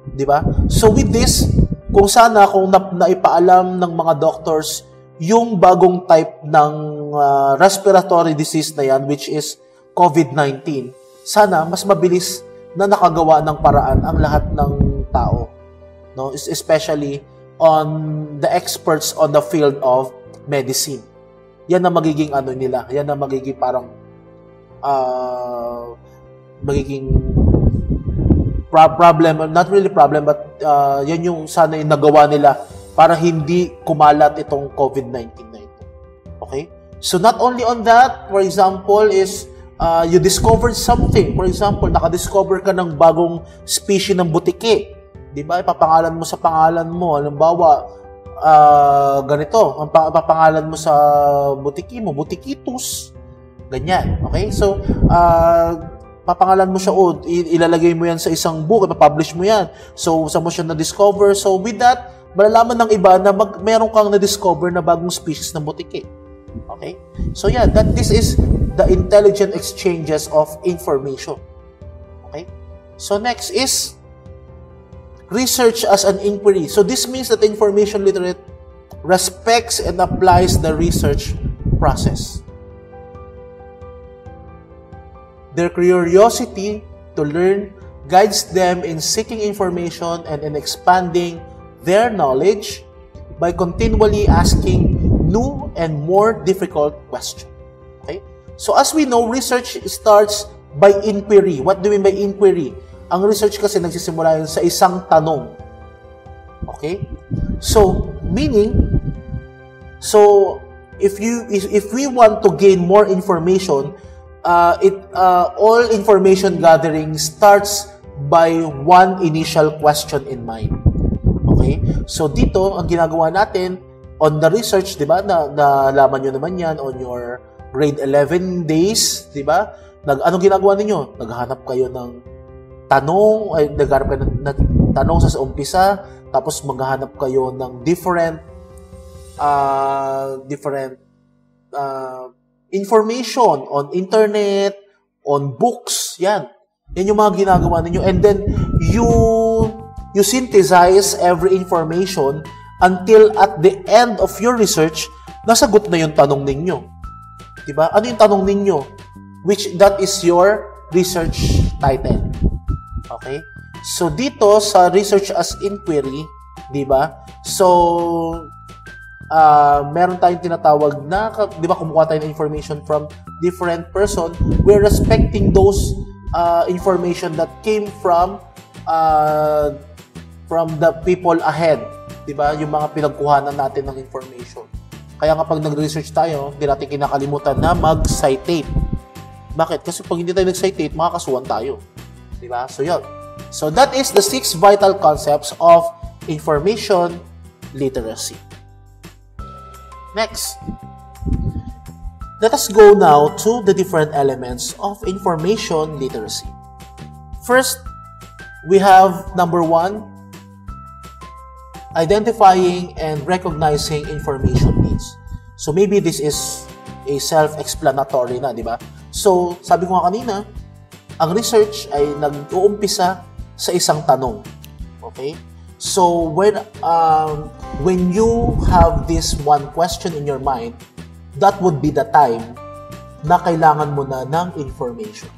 Speaker 1: Di ba? So, with this, kung sana kung na, naipaalam ng mga doctors yung bagong type ng uh, respiratory disease na yan, which is COVID-19, sana mas mabilis na nakagawa ng paraan ang lahat ng tao. No? Especially on the experts on the field of medicine. Yan na magiging ano nila. Yan na magiging parang uh, magiging problem, not really problem, but uh, yan yung sana yung nagawa nila para hindi kumalat itong COVID-19 na ito. Okay? So not only on that, for example, is uh, you discovered something. For example, nakadiscover ka ng bagong species ng butike. Di ba? Ipapangalan mo sa pangalan mo. Halimbawa, uh, ganito, ang papangalan mo sa butiki mo, butikitus. Ganyan. Okay? So, uh, papangalan mo siya o ilalagay mo yan sa isang book, ipapublish mo yan. So, sa mo siya na-discover. So, with that, malalaman ng iba na mag, meron kang na-discover na bagong species ng butike. Okay? So yeah, that this is the intelligent exchanges of information. Okay? So next is research as an inquiry. So this means that information literate respects and applies the research process. Their curiosity to learn guides them in seeking information and in expanding their knowledge by continually asking new and more difficult questions. Okay? So as we know, research starts by inquiry. What do we mean by inquiry? Ang research kasi nagsisimula yun sa isang tanong. Okay? So, meaning, so, if you if, if we want to gain more information, uh, it uh, all information gathering starts by one initial question in mind. Okay? So dito, ang ginagawa natin, on the research, di ba, na, nalaman nyo naman yan on your grade 11 days, di ba? Nag, anong ginagawa ninyo? Naghahanap kayo ng tanong, ay, naghahanap kayo ng, ng tanong sa, sa umpisa, tapos maghahanap kayo ng different uh, different uh, information on internet, on books, yan. Yan yung mga ginagawa ninyo. And then, you you synthesize every information until at the end of your research, nasagot na yung tanong ninyo. Diba? Ano yung tanong ninyo? Which, that is your research title. Okay? So, dito sa research as inquiry, di ba? So, uh, meron tayong tinatawag na, di ba, kumukuha tayo ng information from different person. We're respecting those uh, information that came from uh, from the people ahead. 'Di ba? Yung mga pinagkuhanan natin ng information. Kaya nga pag nag-research tayo, hindi natin kinakalimutan na mag-citate. Bakit? Kasi pag hindi tayo nag-citate, makakasuhan tayo. 'Di ba? So 'yun. So that is the six vital concepts of information literacy. Next. Let us go now to the different elements of information literacy. First, we have number one, identifying and recognizing information needs. So maybe this is a self-explanatory na, di ba? So, sabi ko nga kanina, ang research ay nag-uumpisa sa isang tanong. Okay? So when um, when you have this one question in your mind, that would be the time na kailangan mo na ng information.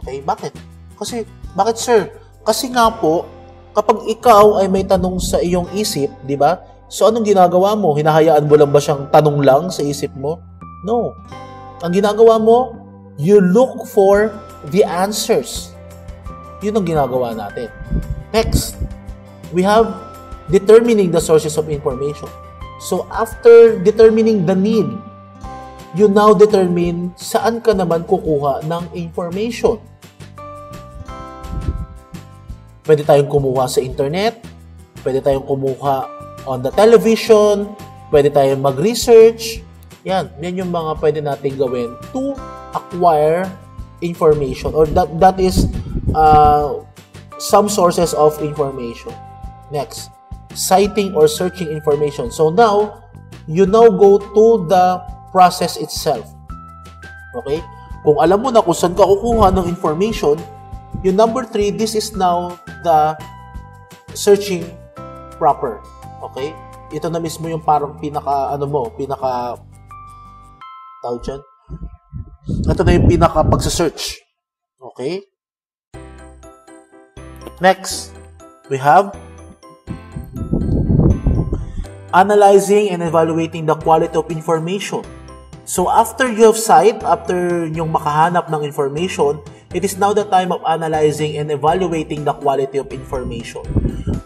Speaker 1: Okay? Bakit? Kasi, bakit sir? Kasi nga po, kapag ikaw ay may tanong sa iyong isip, di ba? So, anong ginagawa mo? Hinahayaan mo lang ba siyang tanong lang sa isip mo? No. Ang ginagawa mo, you look for the answers. Yun ang ginagawa natin. Next, we have determining the sources of information. So, after determining the need, you now determine saan ka naman kukuha ng information. Pwede tayong kumuha sa internet, pwede tayong kumuha on the television, pwede tayong mag-research. Yan, yan yung mga pwede natin gawin to acquire information or that that is uh, some sources of information. Next, citing or searching information. So now, you now go to the process itself. Okay? Kung alam mo na kung saan ka kukuha ng information, yung number three, this is now the searching proper. Okay? Ito na mismo yung parang pinaka, ano mo, pinaka, tawag dyan? Ito na yung pinaka pagsa-search. Okay? Next, we have analyzing and evaluating the quality of information. So after you have sight, after yung makahanap ng information, it is now the time of analyzing and evaluating the quality of information.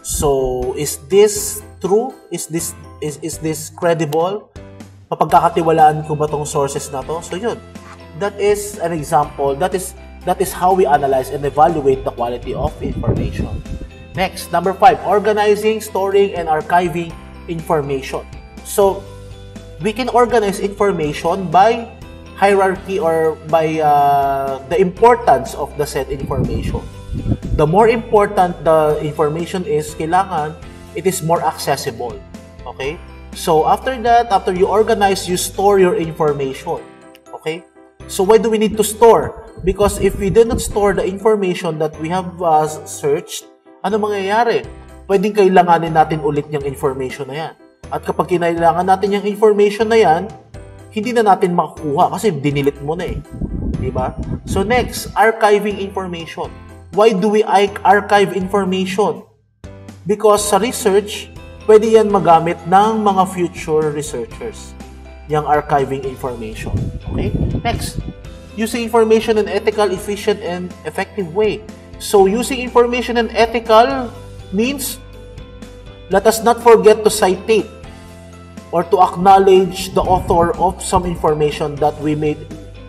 Speaker 1: So is this true? Is this is, is this credible? Mapagkakatiwalaan ko ba tong sources na to? So yun. That is an example. That is that is how we analyze and evaluate the quality of information. Next, number five, organizing, storing, and archiving information. So, we can organize information by hierarchy or by uh, the importance of the said information. The more important the information is, kailangan it is more accessible. Okay? So, after that, after you organize, you store your information. Okay? So, why do we need to store? Because if we did not store the information that we have uh, searched, ano mangyayari? pwedeng kailanganin natin ulit yung information na yan. At kapag kinailangan natin yung information na yan, hindi na natin makukuha kasi dinilit mo na eh. Diba? So next, archiving information. Why do we archive information? Because sa research, pwede yan magamit ng mga future researchers. Yung archiving information. Okay? Next, using information in ethical, efficient, and effective way. So using information in ethical means let us not forget to citate or to acknowledge the author of some information that we made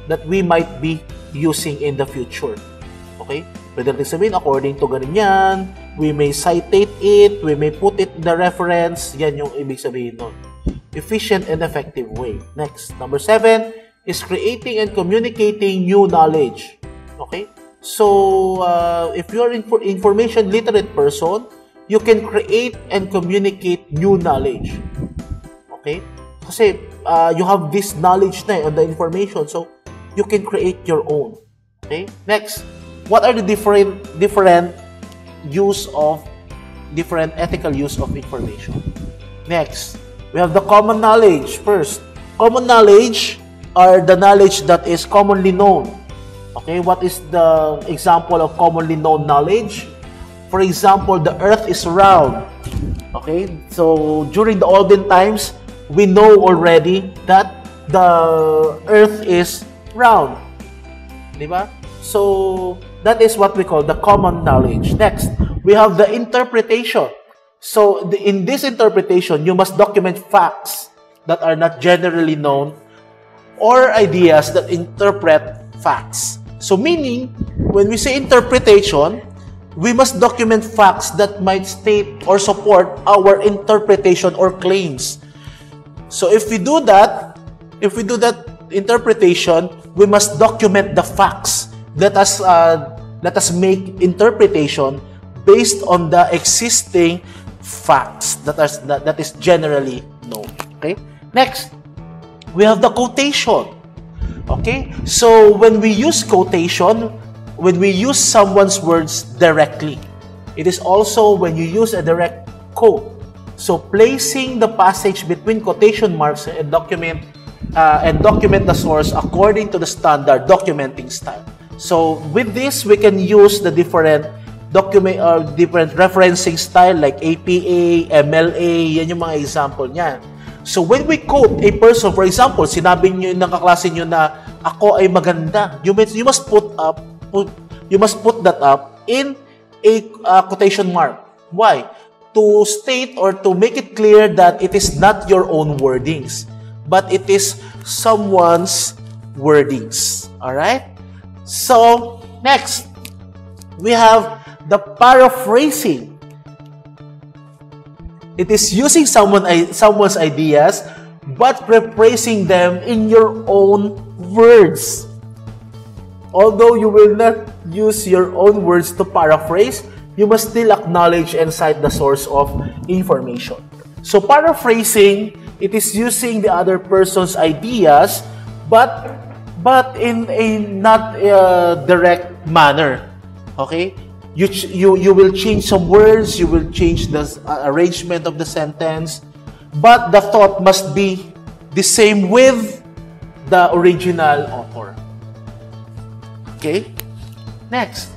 Speaker 1: that we might be using in the future. Okay? Pwede natin sabihin, according to ganyan, we may citate it, we may put it in the reference, yan yung ibig sabihin nun. Efficient and effective way. Next, number seven is creating and communicating new knowledge. Okay? So, uh, if you're an information literate person, you can create and communicate new knowledge. Okay? Kasi uh, you have this knowledge na eh, on the information, so you can create your own. Okay? Next, what are the different different use of different ethical use of information? Next, we have the common knowledge first. Common knowledge are the knowledge that is commonly known Okay, what is the example of commonly known knowledge? For example, the earth is round. Okay, so during the olden times, we know already that the earth is round. Diba? So, that is what we call the common knowledge. Next, we have the interpretation. So, in this interpretation, you must document facts that are not generally known or ideas that interpret facts. So meaning, when we say interpretation, we must document facts that might state or support our interpretation or claims. So if we do that, if we do that interpretation, we must document the facts. Let us uh, let us make interpretation based on the existing facts that are that, that is generally known. Okay. Next, we have the quotation. Okay? So, when we use quotation, when we use someone's words directly, it is also when you use a direct quote. So placing the passage between quotation marks and document uh, and document the source according to the standard documenting style. So with this, we can use the different document or different referencing style like APA, MLA, yan yung mga example niyan. So when we quote a person, for example, sinabi niyo ng kaklase niyo na ako ay maganda, you must, you must put up put, you must put that up in a uh, quotation mark. Why? To state or to make it clear that it is not your own wordings, but it is someone's wordings. All right? So, next, we have the paraphrasing. It is using someone someone's ideas but rephrasing them in your own words. Although you will not use your own words to paraphrase, you must still acknowledge and cite the source of information. So paraphrasing, it is using the other person's ideas but but in a not uh, direct manner. Okay? You, you, you will change some words, you will change the uh, arrangement of the sentence, but the thought must be the same with the original author. Okay? Next.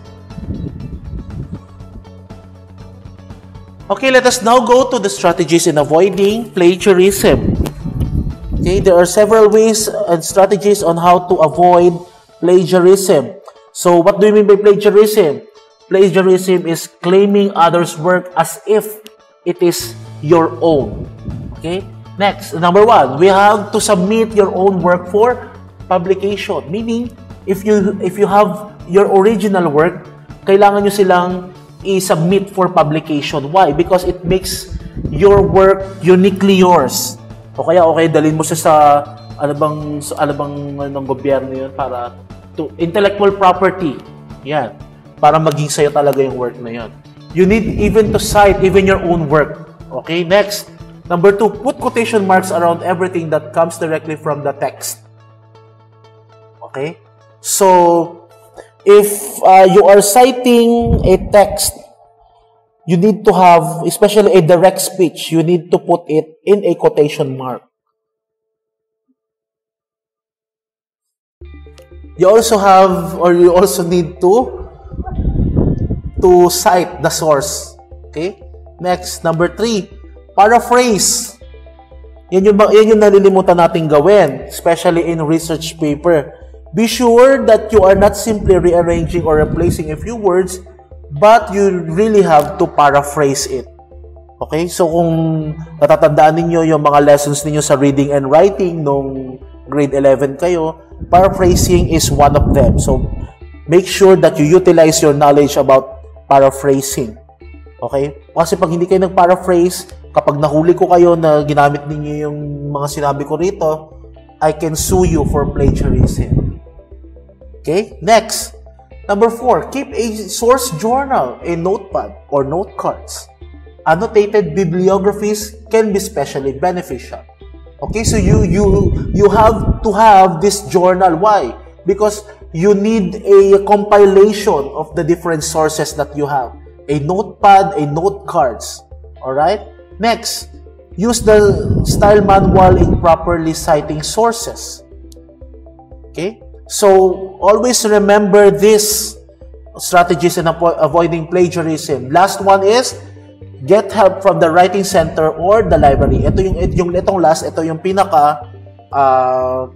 Speaker 1: Okay, let us now go to the strategies in avoiding plagiarism. Okay, there are several ways and strategies on how to avoid plagiarism. So, what do you mean by plagiarism? Plagiarism is claiming others' work as if it is your own. Okay? Next, number one, we have to submit your own work for publication. Meaning, if you if you have your original work, kailangan nyo silang i-submit for publication. Why? Because it makes your work uniquely yours. O kaya okay dalhin mo siya sa ano bang ano bang ng gobyerno 'yun para to intellectual property. Yan para maging sa'yo talaga yung work na yun. You need even to cite even your own work. Okay, next. Number two, put quotation marks around everything that comes directly from the text. Okay? So, if uh, you are citing a text, you need to have, especially a direct speech, you need to put it in a quotation mark. You also have, or you also need to to cite the source. Okay? Next, number three, paraphrase. Yan yung, yan yung nalilimutan nating gawin, especially in research paper. Be sure that you are not simply rearranging or replacing a few words, but you really have to paraphrase it. Okay? So kung natatandaan ninyo yung mga lessons ninyo sa reading and writing nung grade 11 kayo, paraphrasing is one of them. So make sure that you utilize your knowledge about paraphrasing. Okay? Kasi pag hindi kayo nag-paraphrase, kapag nahuli ko kayo na ginamit ninyo yung mga sinabi ko rito, I can sue you for plagiarism. Okay? Next. Number four, keep a source journal, a notepad, or note cards. Annotated bibliographies can be especially beneficial. Okay, so you you you have to have this journal. Why? Because you need a compilation of the different sources that you have. A notepad, a note cards. Alright? Next, use the style manual in properly citing sources. Okay? So, always remember this strategies in avoiding plagiarism. Last one is get help from the writing center or the library. Ito yung yung itong last, ito yung pinaka uh,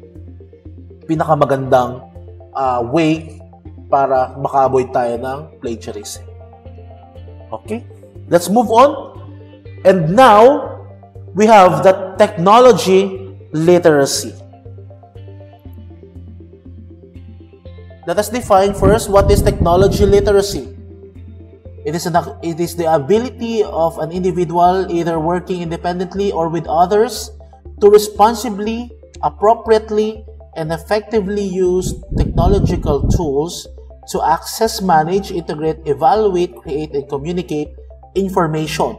Speaker 1: pinaka magandang uh, way para maka-avoid tayo ng plagiarism. Okay? Let's move on. And now, we have the technology literacy. Let us define first what is technology literacy. It is, an, it is the ability of an individual, either working independently or with others, to responsibly, appropriately, and effectively use technological tools to access, manage, integrate, evaluate, create, and communicate information.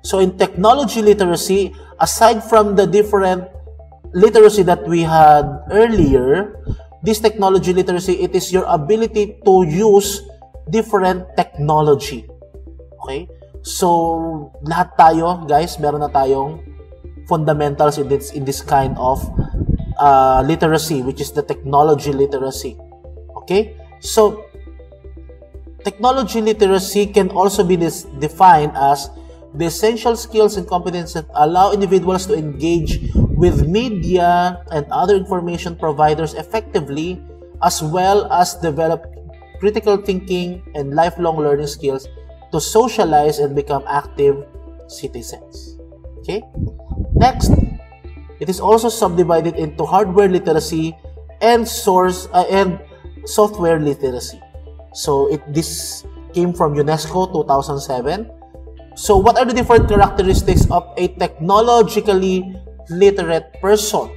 Speaker 1: So in technology literacy, aside from the different literacy that we had earlier, this technology literacy, it is your ability to use different technology. Okay? So, lahat tayo, guys, meron na tayong fundamentals in this, in this kind of uh, literacy, which is the technology literacy. Okay? So, technology literacy can also be defined as the essential skills and competencies that allow individuals to engage with media and other information providers effectively, as well as develop critical thinking and lifelong learning skills to socialize and become active citizens. Okay? Next, it is also subdivided into hardware literacy and source uh, and software literacy. So it this came from UNESCO 2007. So what are the different characteristics of a technologically literate person?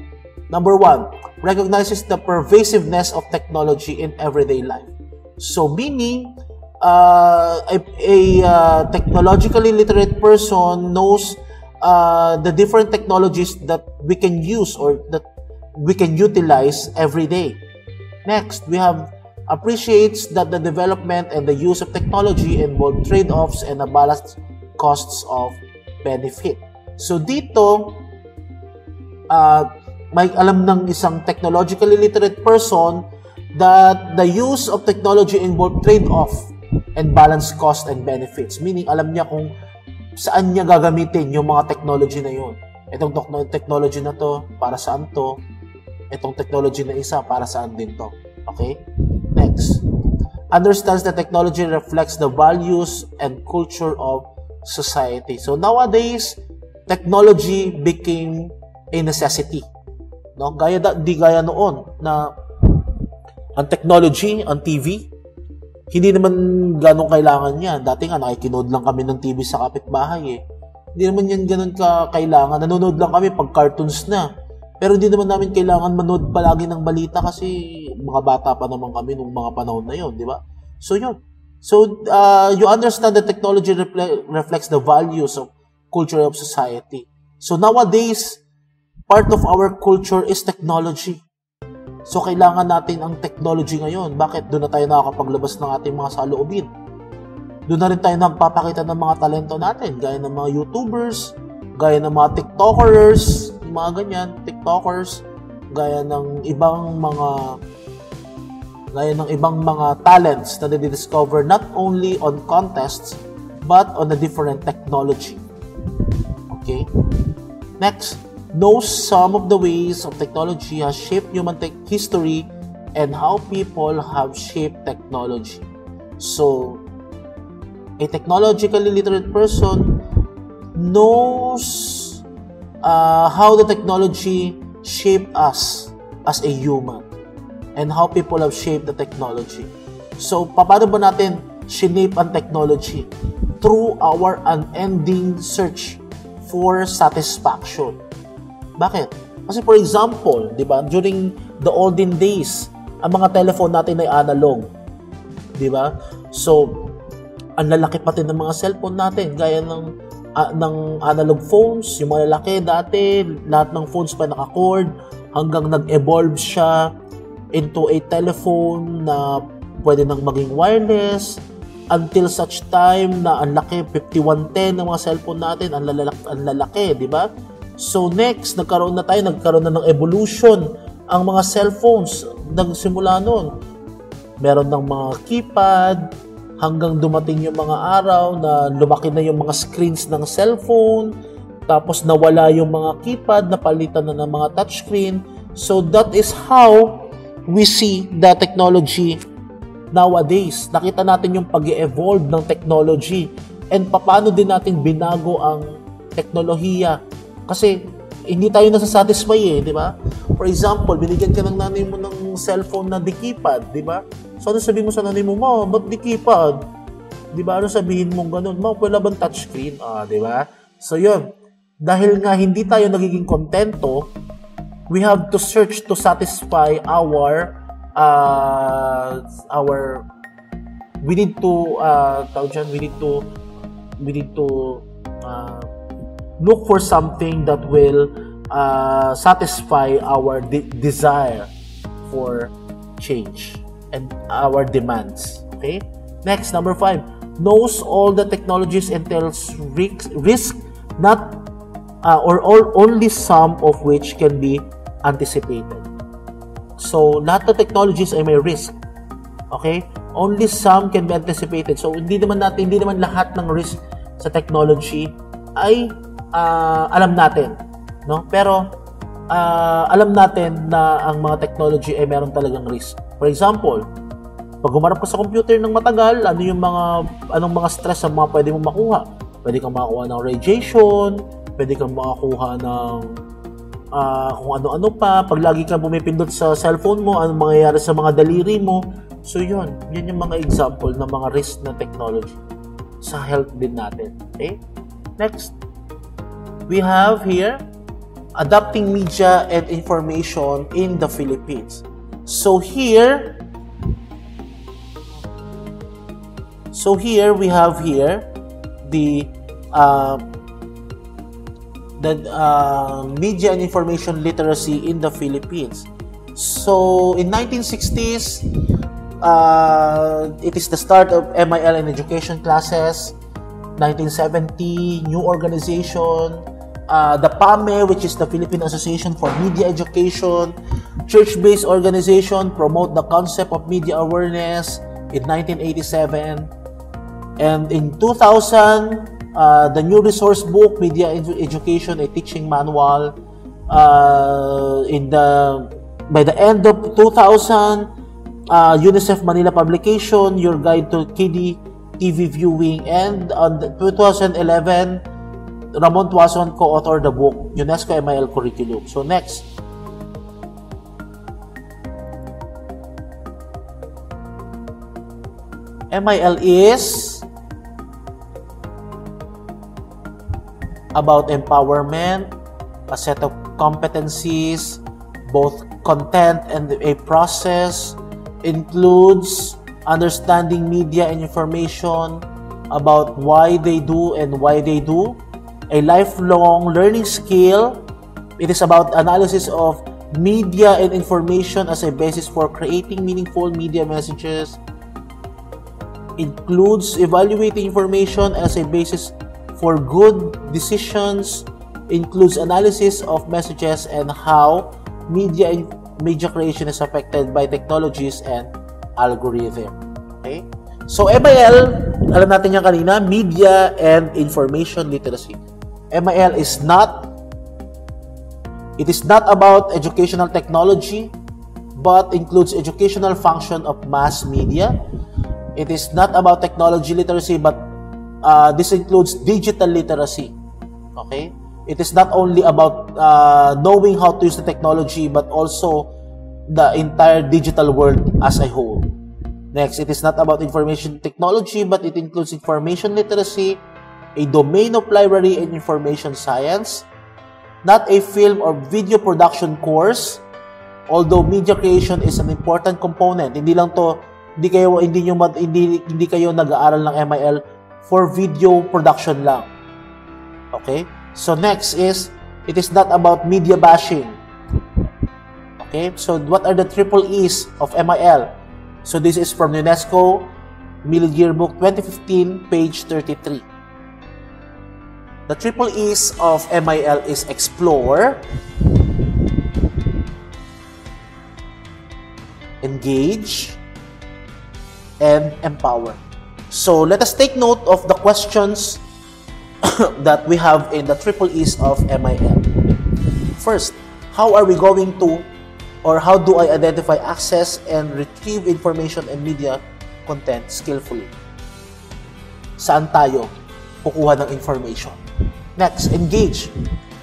Speaker 1: Number one, recognizes the pervasiveness of technology in everyday life. So meaning, uh, a, a uh, technologically literate person knows uh, the different technologies that we can use or that we can utilize every day. Next, we have appreciates that the development and the use of technology involve trade-offs and a balanced costs of benefit. So dito, uh, may alam ng isang technologically literate person that the use of technology involve trade-off and balance cost and benefits. Meaning, alam niya kung saan niya gagamitin yung mga technology na yun. Itong technology na to, para saan to? Itong technology na isa, para saan din to? Okay? Next. Understands that technology reflects the values and culture of society. So nowadays, technology became a necessity. No? Gaya da, di gaya noon na ang technology, ang TV, hindi naman ganong kailangan yan. Dati nga, nakikinood lang kami ng TV sa kapitbahay eh. Hindi naman yan ganun ka kailangan. Nanonood lang kami pag cartoons na. Pero hindi naman namin kailangan manood palagi ng balita kasi mga bata pa naman kami nung mga panahon na yon, di ba? So yun. So uh, you understand that technology refle- reflects the values of culture of society. So nowadays, part of our culture is technology. So, kailangan natin ang technology ngayon. Bakit? Doon na tayo nakakapaglabas ng ating mga saloobin. Doon na rin tayo nagpapakita ng mga talento natin, gaya ng mga YouTubers, gaya ng mga TikTokers, mga ganyan, TikTokers, gaya ng ibang mga gaya ng ibang mga talents na discover not only on contests but on a different technology. Okay? Next, knows some of the ways of technology has shaped human tech history and how people have shaped technology. So, a technologically literate person knows uh, how the technology shaped us as a human and how people have shaped the technology. So, paano ba natin shape ang technology? Through our unending search for satisfaction bakit? Kasi for example, 'di ba, during the olden days, ang mga telephone natin ay analog. 'Di ba? So, ang lalaki pati ng mga cellphone natin, gaya ng uh, ng analog phones, yung mga lalaki dati, lahat ng phones pa naka-cord, hanggang nag-evolve siya into a telephone na pwede nang maging wireless, until such time na ang laki 5110 ng mga cellphone natin ang lalaki, ang lalaki, 'di ba? So next, nagkaroon na tayo, nagkaroon na ng evolution ang mga cellphones nagsimula noon. Meron ng mga keypad, hanggang dumating yung mga araw na lumaki na yung mga screens ng cellphone, tapos nawala yung mga keypad, napalitan na ng mga touchscreen. So that is how we see the technology nowadays. Nakita natin yung pag evolve ng technology and paano din natin binago ang teknolohiya kasi hindi tayo nasasatisfy eh, di ba? For example, binigyan ka ng nanay mo ng cellphone na di keypad, di ba? So ano sabihin mo sa nanay mo, ma, ba't di keypad? Di ba? Ano sabihin mo ganun? Ma, wala bang touchscreen? Ah, di ba? So yun, dahil nga hindi tayo nagiging kontento, we have to search to satisfy our uh, our we need to uh, we need to we need to uh, look for something that will uh, satisfy our de- desire for change and our demands. Okay? Next, number five, knows all the technologies entails risk, risk not uh, or all, only some of which can be anticipated. So, lahat ng technologies ay may risk. Okay? Only some can be anticipated. So, hindi naman natin, hindi naman lahat ng risk sa technology ay uh, alam natin. No? Pero, uh, alam natin na ang mga technology ay meron talagang risk. For example, pag humarap ka sa computer ng matagal, ano yung mga anong mga stress ang mga pwede mong makuha? Pwede kang makakuha ng radiation, pwede kang makakuha ng uh, kung ano-ano pa. Pag lagi kang bumipindot sa cellphone mo, anong mangyayari sa mga daliri mo. So yun, yun yung mga example ng mga risk na technology sa health din natin. Okay? Next, we have here adapting media and information in the Philippines. So here, So here we have here the uh, the uh, media and information literacy in the Philippines. So in 1960s, uh, it is the start of MIL and education classes. 1970, new organization, uh, the PAME, which is the Philippine Association for Media Education, church-based organization, promote the concept of media awareness in 1987. And in 2000, uh, the new resource book, Media Education, a teaching manual. Uh, in the by the end of 2000, uh, UNICEF Manila publication, Your Guide to KD TV Viewing, and on 2011, Ramon Tuason co-authored the book UNESCO MIL Curriculum. So next. MIL is about empowerment, a set of competencies, both content and a process, includes understanding media and information about why they do and why they do, a lifelong learning skill. It is about analysis of media and information as a basis for creating meaningful media messages. Includes evaluating information as a basis for good decisions includes analysis of messages and how media media creation is affected by technologies and algorithm. Okay? So MIL, alam natin yan kanina, media and information literacy. MIL is not it is not about educational technology but includes educational function of mass media. It is not about technology literacy but uh, this includes digital literacy. Okay? It is not only about uh, knowing how to use the technology, but also the entire digital world as a whole. Next, it is not about information technology, but it includes information literacy, a domain of library and information science, not a film or video production course, although media creation is an important component. Hindi lang to, hindi kayo hindi niyo hindi hindi kayo nag-aaral ng MIL for video production lang. Okay? So next is, it is not about media bashing. Okay? So what are the triple E's of MIL? So this is from UNESCO Mill Yearbook 2015, page 33. The triple E's of MIL is explore, engage, and empower. So let us take note of the questions that we have in the triple E's of MIL. First, how are we going to or how do I identify access and retrieve information and media content skillfully? Saan tayo kukuha ng information? Next, engage.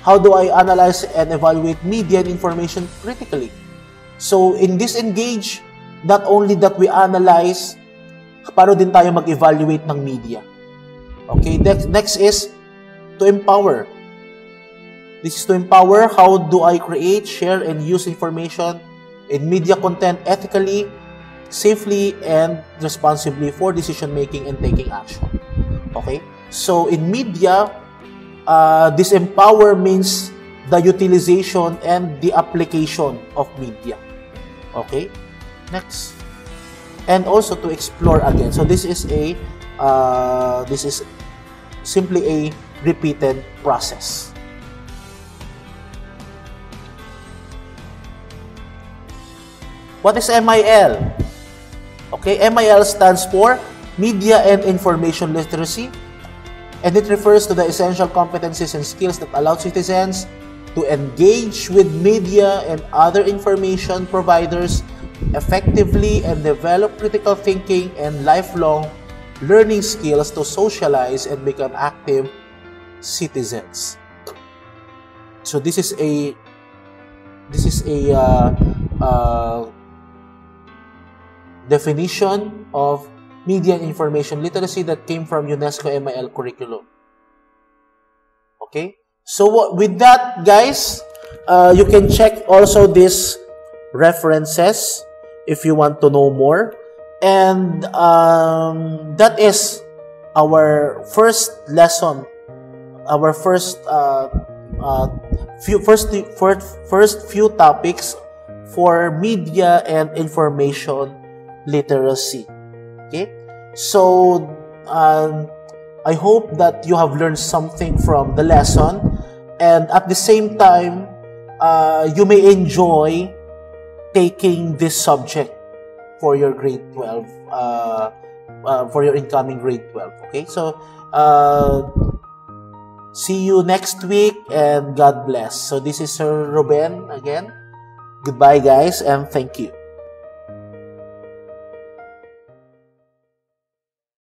Speaker 1: How do I analyze and evaluate media and information critically? So in this engage, not only that we analyze paano din tayo mag-evaluate ng media. Okay, next, next is to empower. This is to empower how do I create, share, and use information in media content ethically, safely, and responsibly for decision making and taking action. Okay? So in media, uh, this empower means the utilization and the application of media. Okay? Next and also to explore again. So this is a uh, this is simply a repeated process. What is MIL? Okay, MIL stands for Media and Information Literacy, and it refers to the essential competencies and skills that allow citizens to engage with media and other information providers effectively and develop critical thinking and lifelong learning skills to socialize and become active citizens. So this is a this is a uh, uh, definition of media and information literacy that came from UNESCO MIL curriculum. Okay? So with that, guys, uh, you can check also these references if you want to know more. And um, that is our first lesson, our first uh, uh, few first first first few topics for media and information literacy. Okay? So, um, I hope that you have learned something from the lesson and at the same time, uh, you may enjoy taking this subject for your grade 12, uh, uh, for your incoming grade 12. Okay? So, uh, see you next week and God bless. So, this is Sir Ruben again. Goodbye, guys, and thank you.